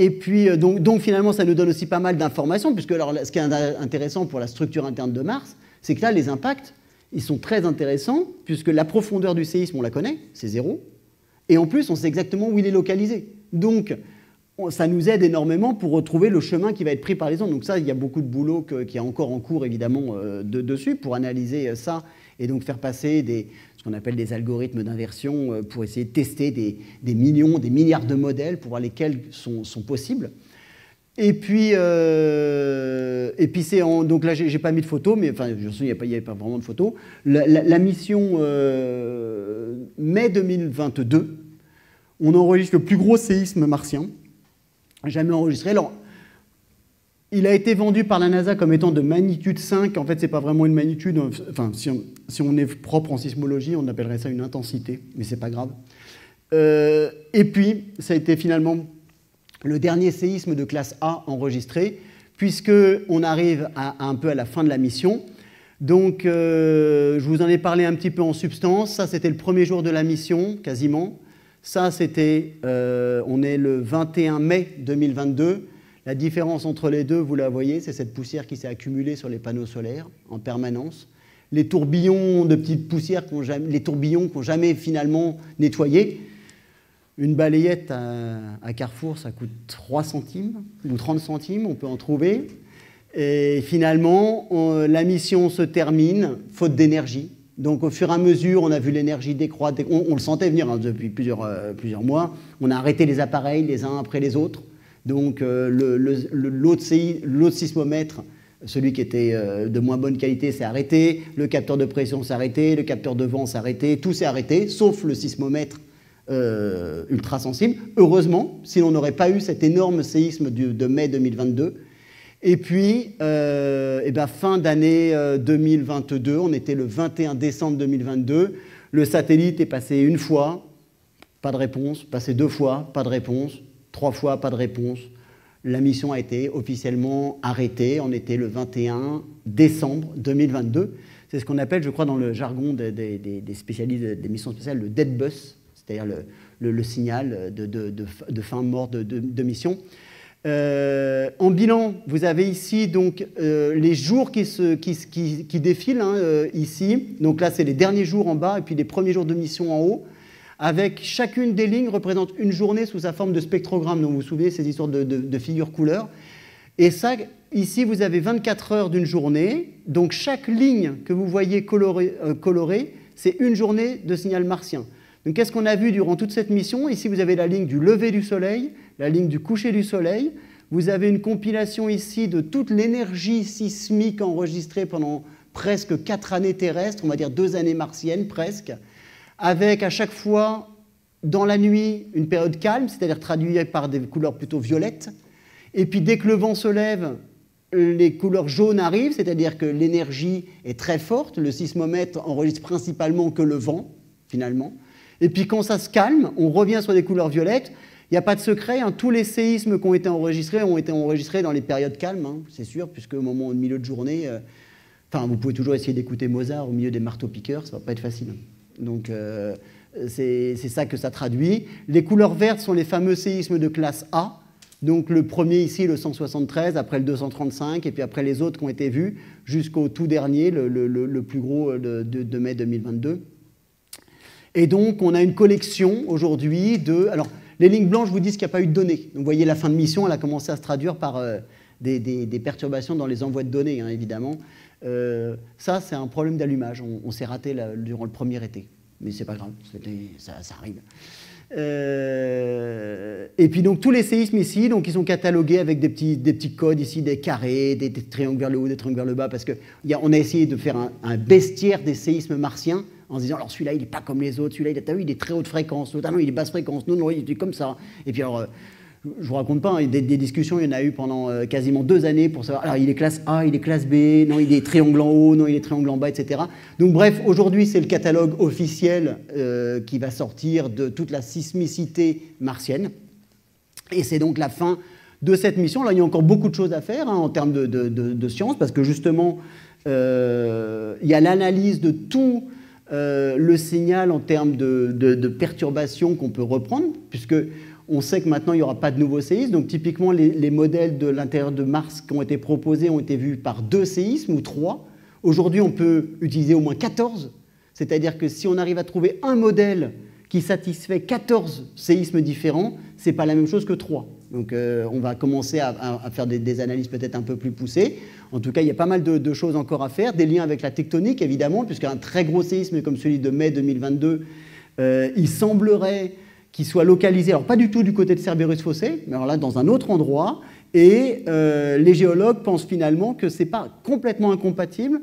Et puis, euh, donc, finalement, ça nous donne aussi pas mal d'informations, puisque alors, ce qui est intéressant pour la structure interne de Mars, c'est que là, les impacts, ils sont très intéressants, puisque la profondeur du séisme, on la connaît, c'est zéro. Et en plus, on sait exactement où il est localisé. Donc, ça nous aide énormément pour retrouver le chemin qui va être pris par les ondes. Donc ça, il y a beaucoup de boulot qui est encore en cours, évidemment, euh, de, dessus, pour analyser euh, ça et donc faire passer des, ce qu'on appelle des algorithmes d'inversion euh, pour essayer de tester des, millions, des milliards de modèles pour voir lesquels sont, possibles. Et puis, euh, et puis c'est donc là, j'ai pas mis de photos, mais enfin, je sais, il n'y avait pas vraiment de photos. La, mission euh, mai 2022, on enregistre le plus gros séisme martien jamais enregistré. Alors, il a été vendu par la NASA comme étant de magnitude 5. En fait, ce n'est pas vraiment une magnitude. Enfin, si on, est propre en sismologie, on appellerait ça une intensité, mais ce n'est pas grave. Euh, et puis, ça a été finalement le dernier séisme de classe A enregistré, puisqu'on arrive un peu à la fin de la mission. Donc, euh, je vous en ai parlé un petit peu en substance. Ça, c'était le premier jour de la mission, quasiment. Ça, c'était, euh, on est le 21 mai 2022. La différence entre les deux, vous la voyez, c'est cette poussière qui s'est accumulée sur les panneaux solaires en permanence. Les tourbillons de petites poussières, les tourbillons qu'on jamais finalement nettoyé. Une balayette à, Carrefour, ça coûte 3 centimes ou 30 centimes, on peut en trouver. Et finalement, la mission se termine, faute d'énergie. Donc au fur et à mesure, on a vu l'énergie décroître. On, le sentait venir hein, depuis euh, plusieurs mois. On a arrêté les appareils les uns après les autres. Donc euh, l'autre sismomètre, celui qui était euh, de moins bonne qualité, s'est arrêté, le capteur de pression s'est arrêté, le capteur de vent s'est arrêté, tout s'est arrêté, sauf le sismomètre euh, ultra sensible. Heureusement, si l'on n'aurait pas eu cet énorme séisme de mai 2022, Et puis, eh ben, fin d'année 2022, on était le 21 décembre 2022, le satellite est passé une fois, pas de réponse, passé deux fois, pas de réponse, trois fois, pas de réponse. La mission a été officiellement arrêtée, on était le 21 décembre 2022. C'est ce qu'on appelle, je crois, dans le jargon des, spécialistes des missions spéciales, le dead bus, c'est-à-dire le, signal de, fin mort de, mission. Euh, en bilan, vous avez ici donc euh, les jours qui, défilent hein, euh, ici. Donc là, c'est les derniers jours en bas et puis les premiers jours de mission en haut. Avec chacune des lignes représente une journée sous sa forme de spectrogramme. Donc vous vous souvenez ces histoires de, figures couleurs. Et ça, ici, vous avez 24 heures d'une journée. Donc chaque ligne que vous voyez colorée, colorée c'est une journée de signal martien. Donc qu'est-ce qu'on a vu durant toute cette mission? Ici, vous avez la ligne du lever du soleil, la ligne du coucher du soleil. Vous avez une compilation ici de toute l'énergie sismique enregistrée pendant presque quatre années terrestres, on va dire deux années martiennes presque, avec à chaque fois dans la nuit une période calme, c'est-à-dire traduite par des couleurs plutôt violettes. Et puis dès que le vent se lève, les couleurs jaunes arrivent, c'est-à-dire que l'énergie est très forte. Le sismomètre enregistre principalement que le vent, finalement. Et puis quand ça se calme, on revient sur des couleurs violettes. Il n'y a pas de secret, hein. tous les séismes qui ont été enregistrés ont été enregistrés dans les périodes calmes, hein, c'est sûr, puisque au moment au milieu de journée, euh, enfin, vous pouvez toujours essayer d'écouter Mozart au milieu des marteaux-piqueurs, ça ne va pas être facile. Donc, euh, c'est ça que ça traduit. Les couleurs vertes sont les fameux séismes de classe A. Donc, le premier ici, le 173, après le 235, et puis après les autres qui ont été vus, jusqu'au tout dernier, le, plus gros de, mai 2022. Et donc, on a une collection aujourd'hui de. Alors, les lignes blanches vous disent qu'il n'y a pas eu de données. Vous voyez, la fin de mission, elle a commencé à se traduire par euh, des, perturbations dans les envois de données, hein, évidemment. Euh, ça, c'est un problème d'allumage. On, s'est raté durant le premier été. Mais c'est pas grave, ça, arrive. Euh, et puis donc tous les séismes ici, donc ils sont catalogués avec des petits, des petits codes ici, des carrés, des, triangles vers le haut, des triangles vers le bas, parce qu'on a, a essayé de faire un, bestiaire des séismes martiens en se disant alors celui-là il n'est pas comme les autres, celui-là il, est, il est très haute fréquence, l'autre non il est basse fréquence, non non il est comme ça. Et puis alors euh, je vous raconte pas, hein, des, discussions, il y en a eu pendant euh, quasiment deux années pour savoir, alors il est classe A, il est classe B, non il est triangle en haut, non il est triangle en bas, etc. Donc bref, aujourd'hui c'est le catalogue officiel euh, qui va sortir de toute la sismicité martienne. Et c'est donc la fin de cette mission. Là, il y a encore beaucoup de choses à faire hein, en termes de, science, parce que justement, il y a l'analyse de tout euh, le signal en termes de, perturbations qu'on peut reprendre, puisque on sait que maintenant il n'y aura pas de nouveaux séismes. Donc typiquement, les, modèles de l'intérieur de Mars qui ont été proposés ont été vus par deux séismes ou trois. Aujourd'hui, on peut utiliser au moins 14. C'est-à-dire que si on arrive à trouver un modèle qui satisfait 14 séismes différents, ce n'est pas la même chose que 3. Donc euh, on va commencer à, faire des, analyses peut-être un peu plus poussées. En tout cas, il y a pas mal de, choses encore à faire, des liens avec la tectonique évidemment, puisqu'un très gros séisme comme celui de mai 2022, euh, il semblerait qu'il soit localisé, alors pas du tout du côté de Cerberus Fossé, mais alors là dans un autre endroit, et euh, les géologues pensent finalement que ce n'est pas complètement incompatible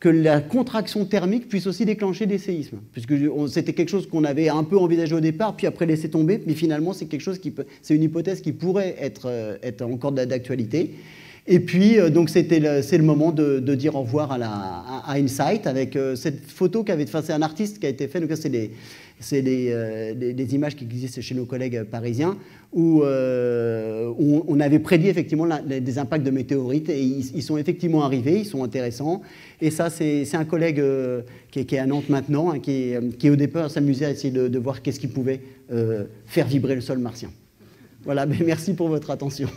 que la contraction thermique puisse aussi déclencher des séismes, puisque c'était quelque chose qu'on avait un peu envisagé au départ, puis après laissé tomber, mais finalement c'est quelque chose qui peut, c'est une hypothèse qui pourrait être, euh, être encore d'actualité. Et puis, euh, donc, c'était c'est le moment de, dire au revoir à, la, Insight avec cette photo qu'avait fait, c'est un artiste qui a été fait, donc c'est des, c'est des, des, images qui existent chez nos collègues parisiens, où, on avait prédit effectivement des impacts de météorites, et ils, sont effectivement arrivés, ils sont intéressants. Et ça, c'est un collègue euh, qui, est, à Nantes maintenant, hein, qui, au départ s'amusait à essayer de, voir qu'est-ce qui pouvait euh, faire vibrer le sol martien. Voilà, mais merci pour votre attention.